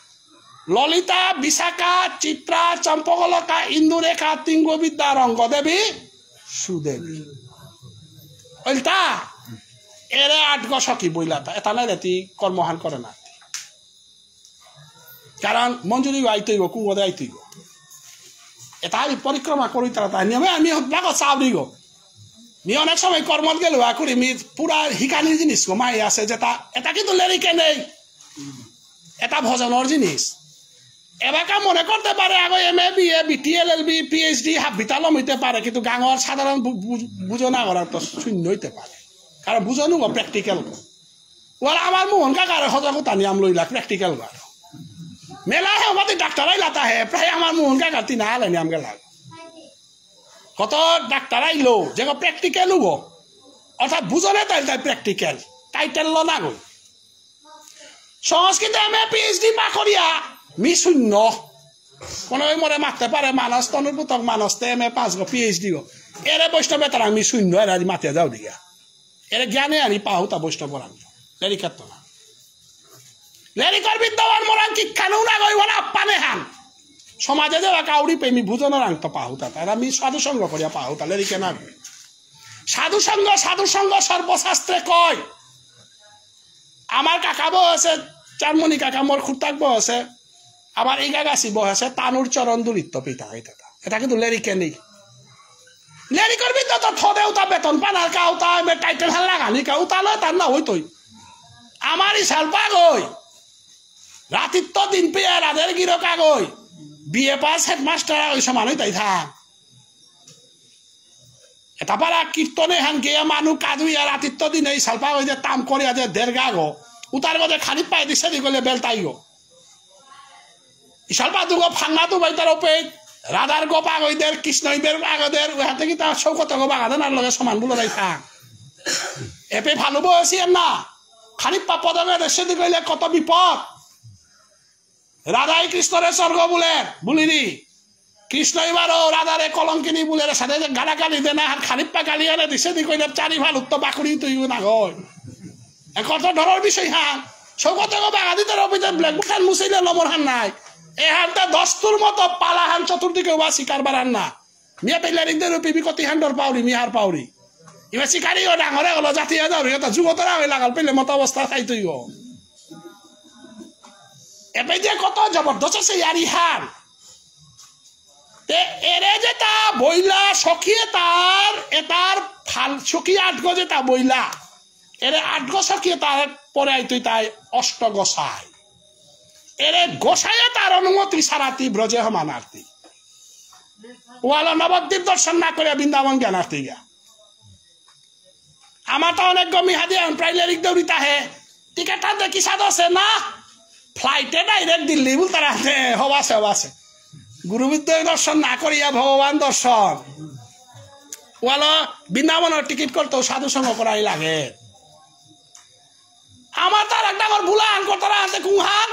ললিতা, বিশাখা, চিত্রা, চম্পকলতা, ইন্দুরেখা, তিঙ্গবিদ্যা, রঙ্গদেবী, সুদেবী। ওইটা এরে আট গছকি বইলা এটা নাই রেতি কর্মহান করে না। কারণ মঞ্জুরি আইতইব কুঙ্গদে আইতইব এটা পরিক্রমা করি তারা তাই নিয়মে, আমি লাগো চাউরি গো। মি অনেক সময় কর্মত গেল করি মি পুরা শিকানির জিনিস গো মাই আছে যেটা এটা কিন্তু লেরিকে নেই। এটা ভজনের জিনিস এবাকা মনে করতে পারে, আগে M A B A B T L L B PhD বিতালম হইতে পারে, কিন্তু গাঙর সাধারণ বুঝনা করার তো শূন্য হইতে পারে। কারণ বুঝানো প্র্যাকটিক্যাল ওরা আমার মোহন কাকার সজাগো টানি আম লইলা প্র্যাকটিক্যাল গার মেলা হে আমাদের ডাক্তারাই লাতা হে প্রায় আমার মোহন কাকার তিনা আলেনি আমকে লাগ কত ডাক্তারাই লো, যে প্র্যাকটিক্যাল হব অর্থাৎ বুঝনে তাই তাই প্র্যাকটিক্যাল টাইটেল ল না গই সংস্কৃত এম এ পিএইচডি পা মি শূন্য কোনো মরে মারতে পারে মানস তনুর পুতক মানস এম এ পাঁচ গো পিএইচডি গো এরে বৈষ্ণবে তারা আমি শূন্য এর মাতিয়ে যাও দিয়া এরে জ্ঞানে আনি পাহু তা বৈষ্ণব আমি লেরিকার তো না লেরিকর বিদ্যাবান মরান কি খানো না গই বলে আপ্পানে হান সমাজে যে কাউরি প্রেমী বুঝনের আং তো পাহুতা তার আমি সাধু সঙ্গ করিয়া পাহুতা লেরিকে না সাধু সঙ্গ সাধু সঙ্গ সর্বশাস্ত্রে কয় আমার কাকা বয়সে চারমণি কাকা মোর খুঁটাক বয়সে আমার ইগা গাছি বয়সে তানুর চরণ দুলিত্ব পিতা এটা এটা কিন্তু লেরিকে নেই লেরিকর বিদ্যা তো তো থদে উতা বেতন পানার কা উতা মে টাইটেল হাল লাগানি কা উতা লয়, তার না হইতই আমার ইসাল পাগই রাতির তো দিন পেয়ে রাধের গিরো কাগই বিয়ে পাস হেডমাস্টার ওই সমান তাই থাক। এটা পারা কীর্তনে হান গিয়ে মানুহ কাজুইয়া রাতিত্ব দিন এই সালপা যে তাম করিয়া যে দের গা গো উতার গজে খালি পাই দিছে, দি গলে বেলতাই গো ইসালপা দুগো ফাঙ্গা দু বাইতার ওপে রাধার গো পাগইদের কৃষ্ণইদের পাগদের ওই হাতে কি তার সৌকত গো বাগাদের আর লগে সমান বলে রাই থাক এপে ভালো বয়সী না খালি পা পদমে দেশে দি গইলে কত বিপদ। রাধাই কৃষ্ণরে স্বর্গ বলে বুলিনি কৃষ্ণ এবারও রাধারে কলঙ্কিনী বলে সাথে যে গালা দে না আর খানিপ্পা গালি আনে দিছে দি কইলে চারি ভালো উত্তর বাকুড়ি তুই না গয় কত ধরনের বিষয় হ্যাঁ সৌগত বাগাদিদের অভিযান ব্ল্যাক বুখান মুসাইলে নম্বর হান নাই। এ হানটা দস্তুর মতো পালা হান চতুর্দিকে বা শিকার বাড়ান না। মিয়া পেলারিকদের পিবি কতি হান্ডর পাউরি মিহার পাউরি এবার শিকারিও ডাঙরে হলো, জাতীয় যাও এটা যুগতরা হয়ে লাগাল পেলে মতো অবস্থা খাই তুই এবার যে কত জবরদস্ত আছে, ইয়ারি হার। এরে যেটা বইলা, সখিয়ে তার এটার ফাল সখিয়ে আট গজে তা বইলা। এরে আট গো সখিয়ে তার, পরে তুই তাই অষ্ট গোসাই এরে গোসাইয়ে তার অনুমতি সারাতি ব্রজে হমানার্থী ওয়ালা নবদ্বীপ দর্শন না করে বৃন্দাবন জ্ঞানার্থী গা আমার তো অনেক গমি হাদি প্রায় লেরিক দৌড়িতা হে টিকেটটা দেখি সাদ আছে না? ফ্লাইটে ডাইরেক্ট দিল্লি বল তারা হবাছে হবাসে গুরুবিদ্যা দর্শন না করিয়া ভগবান দর্শন। ওয়াল বৃন্দাবনের টিকিট করতেও সাধু সঙ্গ করাই লাগে। আমার তার একটা আমার বুলান করতারা আছে, কুহান।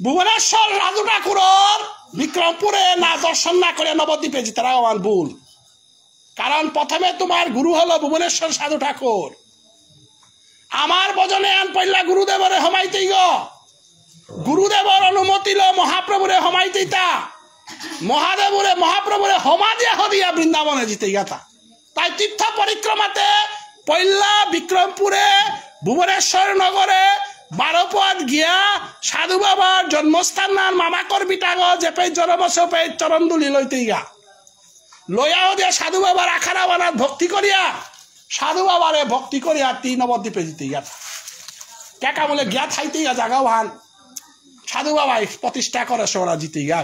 ভুবনেশ্বর, রাজু ঠাকুরর বিক্রমপুরে না, দর্শন না করে নবদ্বীপে তারা আমার ভুল। কারণ প্রথমে তোমার গুরু হলো ভুবনেশ্বর সাধু ঠাকুর। আমার বজনে আন পইলা গুরুদেবরে হমাইতেই গ। গুরুদেবর অনুমতি ল মহাপ্রভুরে হমাইতেইতা মহাদেবরে, মহাপ্রভুরে সমাজে হদিয়া বৃন্দাবনে জিতে গাথা তাই তীর্থ পরিক্রমাতে পৈলা বিক্রমপুরে, ভুবনেশ্বর নগরে বারোপদ গিয়া সাধু বাবার জন্মস্থান নাম মামাকর বিটাগ জেপে জনমসপে চরণদুলি লইতে গা লইয়াও দিয়া সাধু বাবার আখারা বানাত ভক্তি করিয়া সাধু বাবারে ভক্তি করিয়া তিন নবদ্বীপে জিতে গা কেকা বলে, গিয়া থাইতে গা জাগা ভান সাধু বাবাই প্রতিষ্ঠা করে সোরা জিতে গা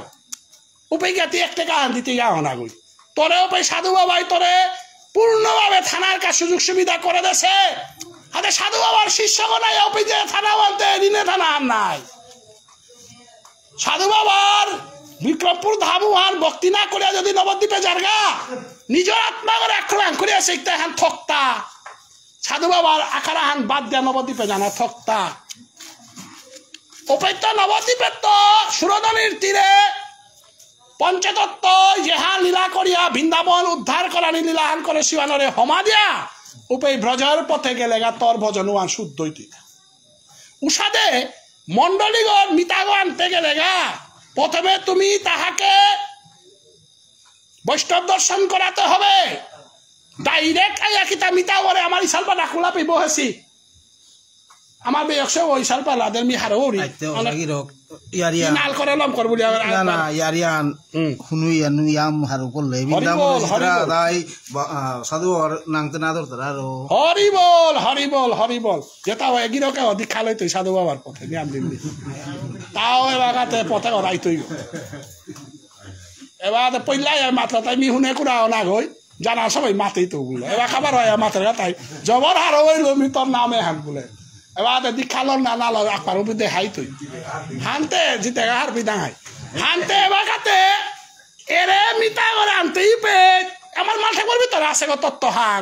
উপায় গিয়া তুই এক টাকা দিতে যাও না গই তোরে উপায় সাধু বাবাই তোরে পূর্ণভাবে থানার কাজ সুযোগ সুবিধা করে দেছে। হাতে সাধু বাবার শিষ্য নাই যে থানা বলতে দিনে থানা আর নাই। সাধু বাবার বিক্রমপুর ধাবুহান ভক্তি না করিয়া যদি নবদ্বীপে নিজের আত্মা করে আক্রমণ করিয়া শিখতে হান থকতা। সাধু বাবার আখারা হান বাদ দিয়া নবদ্বীপে জানা থকতা। উপায়িত নবদ্বীপের তো সুরদনির তীরে পঞ্চতত্ত্ব ইহা লীলা করিয়া বৃন্দাবন উদ্ধার করানি লীলাহান করে শিবানরে হমা দিয়া উপে ব্রজর পথে গেলে গা তর ভজনুয়ান শুদ্ধ উষাদে মন্ডলীগণ মিতাগো আনতে গেলে গা, প্রথমে তুমি তাহাকে বৈষ্ণব দর্শন করাতে হবে। ডাইরেক্ট আইয়া কিতা মিতাগরে আমার ইসালপা ডাকুলা পেব হেসি। আমার বেয়কসে ওই সালপা লাদের মি হারৌরি ইয়ারিয়া নাল করে লম কর বলি না না ইয়ারিয়ান হুম। শুনু ইয়ানু ইয়াম হারু করলে হরিবল, হরিবল। তাই সাধু আর নাংতে না ধরতার আর হরি বল। হরি বল হরি বল যেটা হয় এগিরকে দীক্ষা লই তুই সাধু বাবার পথে নিয়াম দিন তাও এবাগাতে পথে ওরাই তুই এবার পইলাই মাত্র তাই মি কুড়াও না গই জানার সবাই মাতেই তো বলে। এবার খাবার হয় মাথার তাই জবর হার হইল মি তোর নামে হান বলে। এবার দীক্ষা লন না না লয় আকবার উবিদে হাই তুই। হানতে, জিতে হার বিদাং হাই। হানতে এবার কাতে এরে মিতা করে আনতেই পে আমার মাঠে করবি তোর আছে গো তত্ত্ব হাং।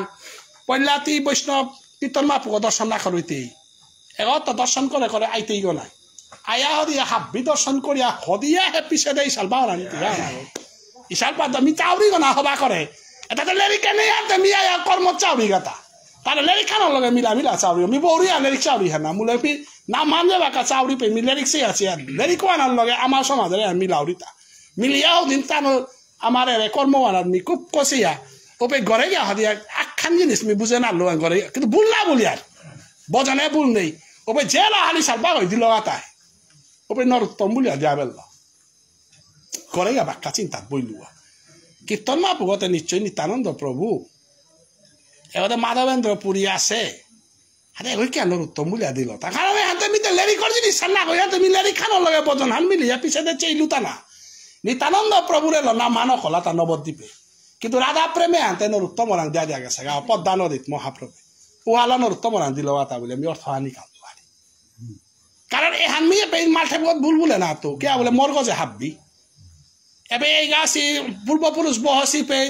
পল্লাতি বৈষ্ণব কীর্তন মাপুক দর্শন না করইতেই এগত দর্শন করে করে আইতেই গো নাই আয়া হদিয়া হাব্বি দর্শন করিয়া হদিয়া হে পিছে দে, ইশাল বাওরা নিতে ইশাল পাদ মি চাউরি গনা হবা করে এটা তো লেরি কেনে আনতে মি আয়া কর্ম চাউরি গাতা। তাহলে লেরি খানোর লগে মিলা মিলা চাউরি মি বৌরি আর লেরিক চাউরি হ্যাঁ না মুলে পি না মানলে বাকা চাউরি পে মি লেরিক সে আছে আর লেরিক ওয়ানার লগে আমার সমাজের আর মিলাউরিতা মিলিয়াও দিন তানো আমার এরে কর্মওয়ালার মি খুব কষিয়া ওপে ঘরে গিয়া হদিয়া আখান জিনিস মি বুঝে না লো ঘরে কিন্তু ভুল না বলি আর বজনে ভুল নেই ওপে জেলা হালি সালবা হই দিল তাই ওপে নরোত্তম বলিয়া দিয়া বেল্লা ঘরে গিয়া বাক্কা চিন্তাত বইলুয়া কীর্তন মা ভগতে নিশ্চয় নিত্যানন্দ প্রভু এবারে মাধবেন্দ্র পুরী আছে। আরে ওই কেন উত্তম বলিয়া দিল তা কারণ হাতে মিতে লেরি করে যদি সান্না কইয়া তুমি লেরি খানোর লগে বজন হান মিলিয়া পিছে দে চেইলুতা না নিতানন্দ প্রভুরে ল না মানো কলা তা নবদ্বীপে কিন্তু রাধা প্রেমে আনতে নরুত্তম রাং দিয়া দিয়া গেছে গা পদ্মা নদীত মহাপ্রভু ওয়ালা নরুত্তম রাং দিল তা বলে আমি অর্থ হানি কাল কারণ এ হান মিয়ে পেয়ে মাঠে বহুত ভুল বলে না তো কে বলে মরগজে হাববি। এবে এই গাছি পূর্বপুরুষ বহসি পে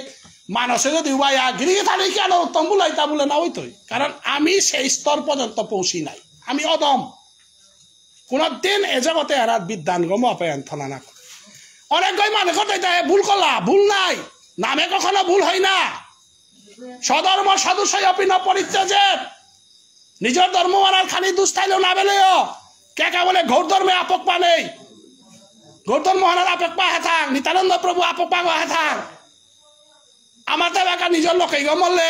মানুষে যদি উবাইয়া গিরিগে থাকি কেন উত্তম বলাই তা বলে না ওই কারণ আমি সেই স্তর পর্যন্ত পৌঁছি নাই। আমি অদম। কোনদিন এ জগতে এরা বিদ্যান গম অপায়ন না অনেক গই মানে কথা ভুল করলা, ভুল নাই। নামে কখনো ভুল হয় না। সধর্ম সদস্য অপিন পরিত্যাজে নিজের ধর্ম মানার খানি দুস্থাইলেও না বেলেও। কে কে বলে ঘোর ধর্মে আপক পা নেই? ঘোর ধর্ম হানার আপক পা হেথাং। নিত্যানন্দ প্রভু আপক পা হেথাং। আমার তো এলাকা নিজের লোকেই গমলে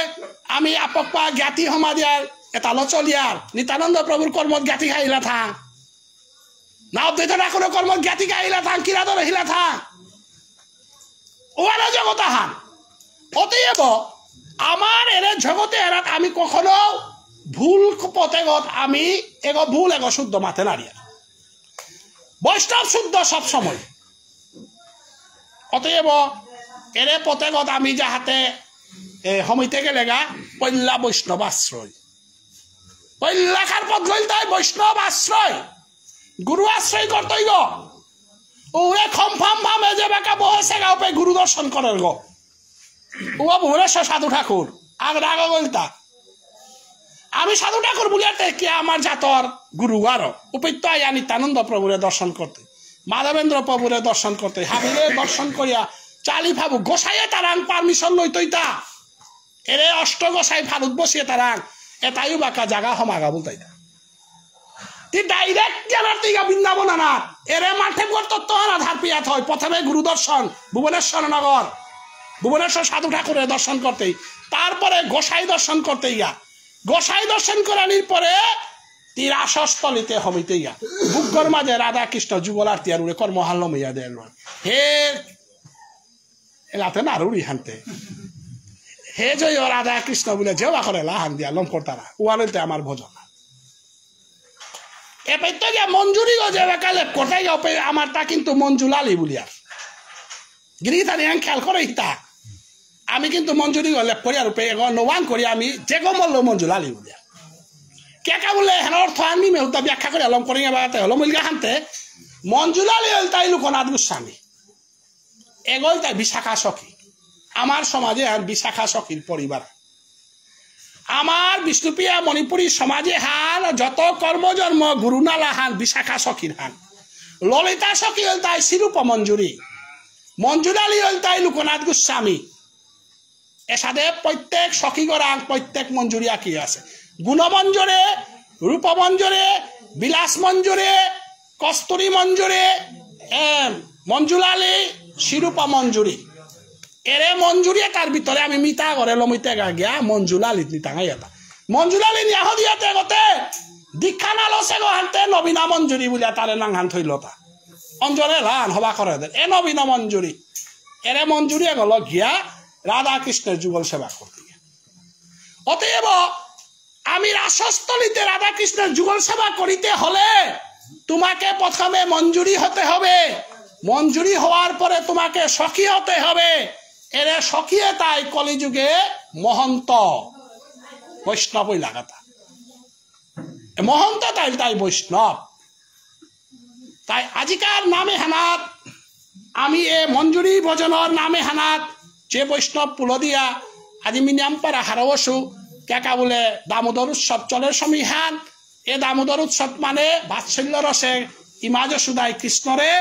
আমি আপক পা জ্ঞাতি সমাধিয়ার এটা লচলিয়ার নিতানন্দ প্রভুর কর্মত জ্ঞাতি খাইলা থাং না অদ্বৈত ঠাকুরের কর্মত জ্ঞাতি খাইলা থাং কিরাদর হিলা থাং ওয়ারা জগত হান অতএব আমার এরে জগতে এরাত আমি কখনো ভুল পথেগত আমি এগো ভুল এগো শুদ্ধ মাথে নারিয়া বৈষ্ণব শুদ্ধ সব সময় অতএব এরে পথেগত আমি যাহাতে সমিতে গেলে গা, পল্লা বৈষ্ণব আশ্রয় পল্লাখার পথ লইল তাই বৈষ্ণব আশ্রয় গুরু আশ্রয় করতই গো ওরে খমফাম ভামে যে বেকা বসে গাও পে গুরু দর্শন করার গো। ও ভুবনেশ্বর সাধু ঠাকুর আগ রাগ গলতা। আমি সাধু ঠাকুর বলিয়াতে কি আমার জাতর গুরু আর উপেত্য আয়া নিত্যানন্দ প্রভুরে দর্শন করতে মাধবেন্দ্র প্রভুরে দর্শন করতে হাবিলে দর্শন করিয়া চালি ফাবু গোসাইয়ে তারাং পারমিশন লই লইতইতা এরে অষ্ট গোসাই ভারত বসিয়ে তারাং এটাইও বাকা জাগা সমাগা বলতাইতা তি। ডাইরেক্ট গেলার তিগা বৃন্দাবন আনা এরে মাঠে তত্ত্ব আনা ধার পিয়াত হয়। প্রথমে গুরু দর্শন ভুবনেশ্বর নগর ভুবনেশ্বর সাধু ঠাকুরের দর্শন করতেই তারপরে গোসাই দর্শন করতে ইয়া গোসাই দর্শন করানির পরে তীর আসস্থলিতে হমিতে ইয়া বুকর মাঝে রাধা কৃষ্ণ যুগলার তিয়ার উড়ে কর্মহাল্য মেয়া দেয় হে এলাতে না রুড়ি হানতে। হে জয় রাধা কৃষ্ণ বলে যেবা করে লাহান দিয়া লম করতারা ওয়ালেতে আমার ভোজন। এ পেতে গিয়া মঞ্জুরি গো যে কালে কোথায় যাও আমার তা কিন্তু মঞ্জু লালি বলি আর গিরি তানি খেয়াল করে হিতা আমি কিন্তু মঞ্জুরি গলে করিয়া রূপে নোয়ান করি আমি যে গো মল্ল মঞ্জু লালি বলি কে কে বলে হেন অর্থ আমি মেহুতা ব্যাখ্যা করে আলম করি বাগাতে হলো মিলগা হানতে। মঞ্জু লালি হল তাই লোকনাথ গোস্বামী। এগল তাই বিশাখা সখী। আমার সমাজে হান বিশাখা সখীর পরিবার। আমার বিষ্ণুপ্রিয়া মণিপুরী সমাজে হান যত কর্মজন্ম গুরুনালা হান বিশাখা সখীর হান ললিতা সখী হল তাই শিরূপ মঞ্জুরি মঞ্জুরালী হল তাই লোকনাথ গোস্বামী। এসাদে প্রত্যেক সখী গরাং প্রত্যেক মঞ্জুরি আঁকি আছে? গুণমঞ্জুরে, রূপমঞ্জুরে বিলাস মঞ্জুরে কস্তুরী মঞ্জুরে মঞ্জুলালী শিরূপা মঞ্জুরি এরে মঞ্জুরি তার ভিতরে আমি মিতা করে লমিতে গা গিয়া মঞ্জুলালি নিতাঙাই এটা। মঞ্জুলালি নিয়াহ দিয়াতে গতে দীক্ষা গো হানতে, নবীনা মঞ্জুরি বুলিয়া তারে নাং হান থইল তা অঞ্জনে লান হবা করে এ নবীনা মঞ্জুরি এরে মঞ্জুরি গল গিয়া রাধা কৃষ্ণের যুগল সেবা করতে অতএব আমি রাসস্থলিতে রাধা কৃষ্ণের যুগল সেবা করিতে হলে তোমাকে প্রথমে মঞ্জুরি হতে হবে। মঞ্জুরি হওয়ার পরে তোমাকে সখী হতে হবে। এরে সখিয়ে তাই কলিযুগে মহন্ত। বৈষ্ণবই লাগাতা। মহন্ত তাই তাই বৈষ্ণব। তাই আজিকার নামে হানাত। আমি এ মঞ্জুরি ভজনৰ নামে হানাত। যে বৈষ্ণৱ পুল দিয়া আজি মিনিয়াম পাৰা হাৰৱছো কেকা বোলে দামোদৰ উৎসৱ চলে সমীহান এ দামোদৰ উৎসৱ মানে বাৎসল্য ৰসে ইমাজ সুদাই কৃষ্ণৰে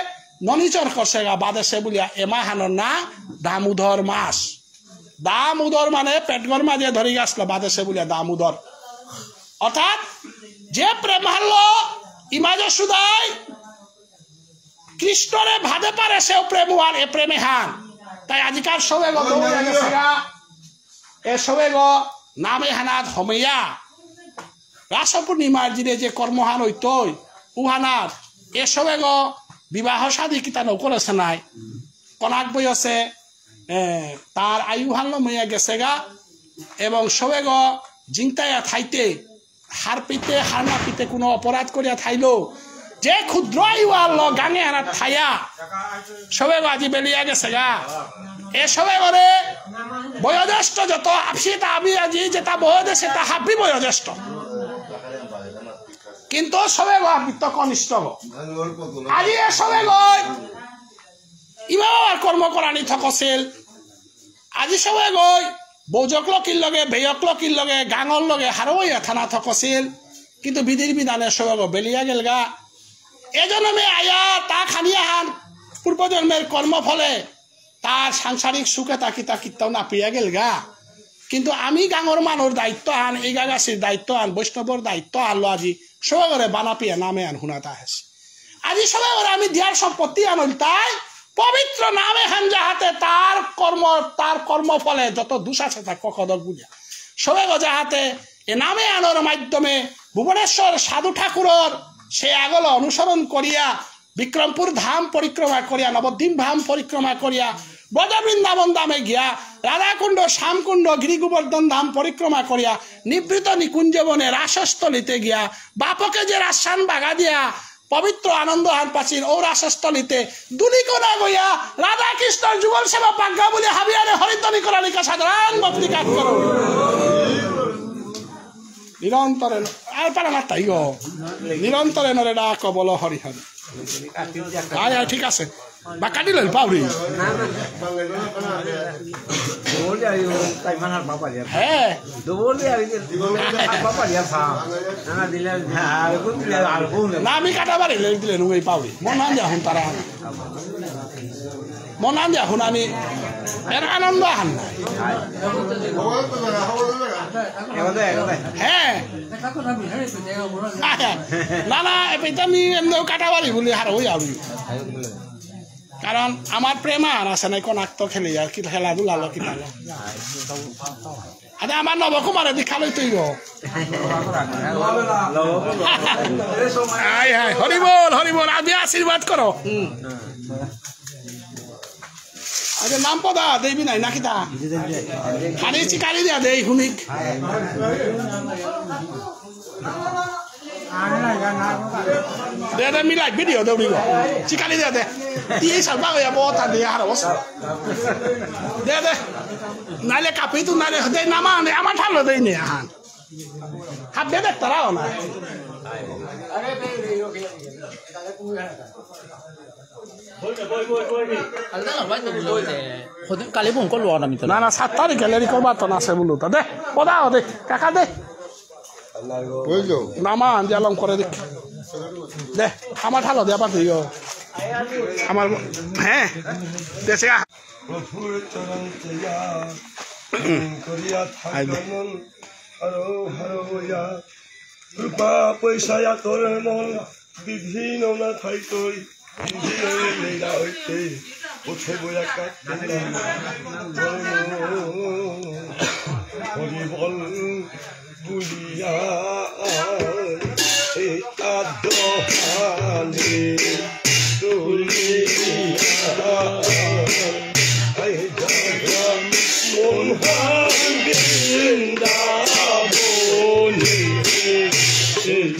ননিচৰ কছে গা বাদেছে বুলিয়া এমাহানৰ না দামোদৰ মাস দামোদৰ মানে পেটগৰ মাজে ধৰি গাছল বাদেছে বুলিয়া দামোদৰ। অৰ্থাৎ যে প্রেম হারল ইমাজ সুদাই কৃষ্ণরে ভাদে পারে সেও প্রেম আর এ প্রেমে হান। তাই আজিকার সবে গো এ সবে গো, নামে হানাত হমেয়া। রাস পূর্ণিমার যে কর্মহান হইতই উহানাত এ সবে গো বিবাহ সাদী কিতানো করেছে নাই? কনাক বই আছে তার আয়ু হান্ন মইয়া গেছে গা, এবং সবে গ জিংতাইয়া থাইতে হার পিতে হার না পিতে কোনো অপরাধ করিয়া থাইলো। যে ক্ষুদ্র আয়ু আল্ল গাঙে আনা থাইয়া, সবে আজি বেলিয়া গেছে গা। এ সবে গরে বয়োজ্যেষ্ঠ যত আপসি তা আমি আজি যেটা বয়োজ্যেষ্ঠ সেটা হাবি বয়োজ্যেষ্ঠ। কিন্তু সবে গো আবৃত্ত কনিষ্ঠ আজি সবে গৈ ইমান কৰ্ম কৰাণী থকছিল আজি সবে গৈ বৌজক লকিৰ লগে, বেয়ক লকিৰ লগে গাঙৰ লগে হাৰৱৈয়া থানা থকছিল কিন্তু বিধিৰ বিধানে সবে গৈ বেলিয়া গেল গা। এজনমে আয়া তা খানিয়া হান পূর্বজন্মের কর্মফলে তার সাংসারিক সুখে তাকি তা কীর্তন নাপিয়া গেল গা। কিন্তু আমি গাঙর মানুষ দায়িত্ব আন এই গাগাছির দায়িত্ব আন বৈষ্ণবর দায়িত্ব আনলো আজি। সবাই করে বানাপিয়া নামে আন শুনাতা হেছে আজি সবাই করে আমি দিয়ার সম্পত্তি আনল তাই পবিত্র নামে হান যাহাতে তার কর্ম, তার কর্মফলে যত দোষ আছে তা ককদক বুঝা। সবে যাহাতে এ নামে আনোর মাধ্যমে ভুবনেশ্বর সাধু ঠাকুরর সে আগল অনুসরণ করিয়া, বিক্রমপুর ধাম পরিক্রমা করিয়া, নবদ্বীপ ধাম পরিক্রমা করিয়া ব্রজ বৃন্দাবন ধামে গিয়া, রাধাকুণ্ড, শ্যামকুণ্ড, গিরিগোবর্ধন ধাম পরিক্রমা করিয়া নিবৃত নিকুঞ্জ বনে রাসস্থলিতে গিয়া, বাপকে যে রাসান বাগা দিয়া, পবিত্র আনন্দ হান পাচির ও রাসস্থলিতে দুলিকোনা গইয়া রাধা কৃষ্ণর যুগল সেবা পাজ্ঞা বলে হাবিয়ারে হরিতনি করালিকা সাধারণ ভক্তি কাজ করো। নিরন্তরে আর পারা না তাই গো। নিরন্তরে নরে ডাক বল হরি হরি। ঠিক আছে। কাটি লইল পাউরি হ্যাঁ না আমি কাটা লই দিলে নুই পাউরি মন আন যা হুন তারা মন আন যা হুন আমি এর আনন্দ আহান নাই হ্যাঁ। না না এটা আমি এমনিও কাটা বাড়ি বলি হার হই আউরি কারণ আমার প্রেমান আছে নাই, কোন আক্ত খেলি আর কি খেলাধুলা লো কি পালো আরে আমার নবকুমারে দেখালই তুই হাই হাই হরি বল হরি বল আদি আশীর্বাদ করো আরে নাম পদা, দেবি নাই নাকি তা খালি চিকারি দিয়া দেই শুনিক। দে দে মিলাই ভিডিও দৌড়ি গো চিকারি দিয়া দে দিয়ে সালবা গয়া বতা দিয়ে হার বস দে দে নাইলে কাপি তু নাইলে দে নামা নে আমার ঠালো দেই নে আহান হাত দে দেখ তারাও না কালি ফোন করলো আমি তো না না সাত তারিখ গ্যালারি করবার তো না সে বলু তা দে পদা দে কাকা দে নামা আঞ্জালম করে দেখ দে আমার ঠালো দে আবার দিও আমার হ্যাঁ দেশে রূপা পয়সা তোর মন বিভিন্ন না থাই তৈ হইতে উঠে বইয়া কাটতে বল বুলিয়া এটা দোহানে তুলিয়া I don't মন বৃন্দাবনে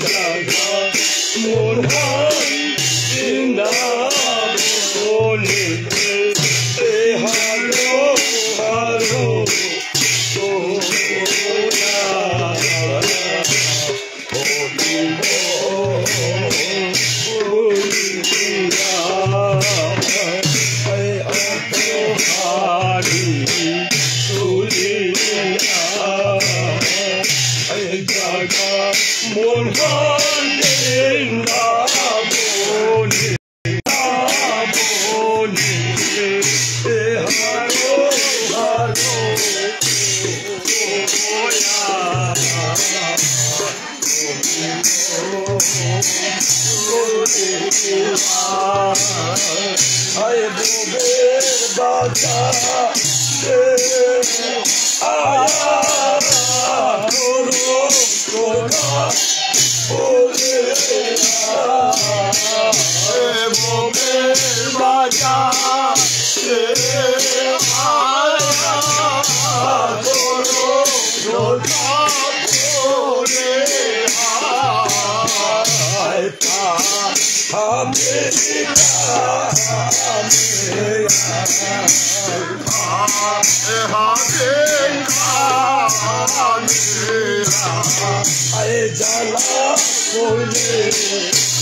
জাগা মন বৃন্দাবনে মন বনে I am the Oh, yeah. हा हमे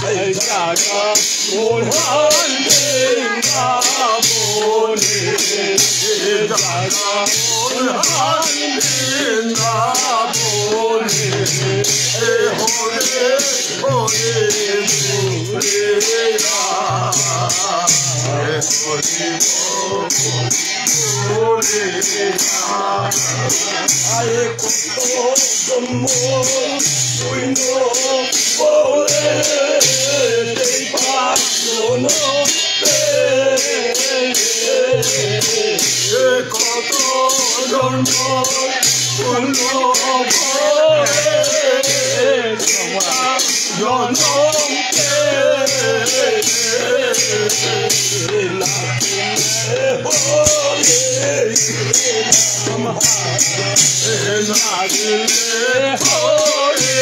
살다가 돌아앉나 보네 살다가 돌아앉나 보네 호래 호래 무래라 호래 호래라 아예 꿈도 못 울며 보래 কত জন্ম নাগলে হরে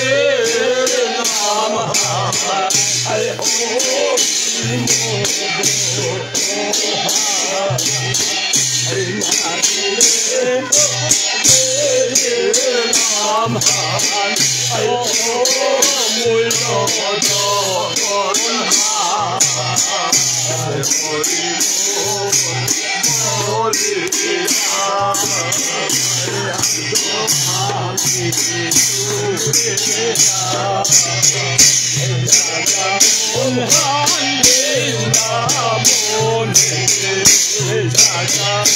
নাম 알고 있는 哎呀，你夫妻难分，哎哟，妹郎呀，我恨呀，我的苦，我的难，哎呀，多好的夫妻呀，哎呀，难分难离呀，难分。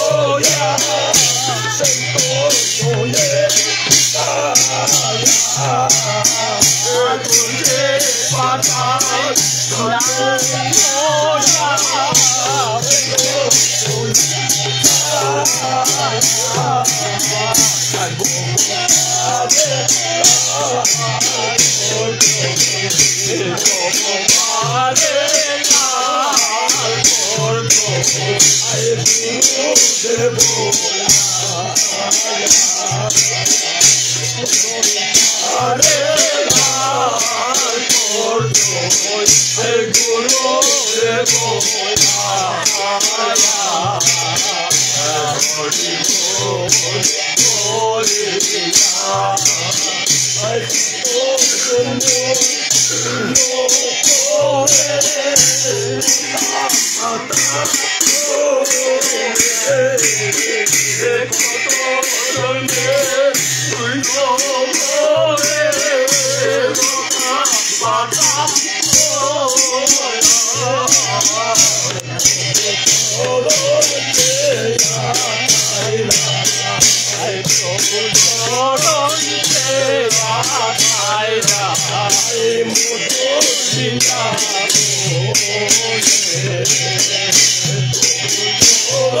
oh yeah, say oh, oh yeah, ah yeah, तुझे पता है oh yeah, say oh yeah, ah yeah, oh yeah, oh yeah, Oh, Bye. आया पु Oh,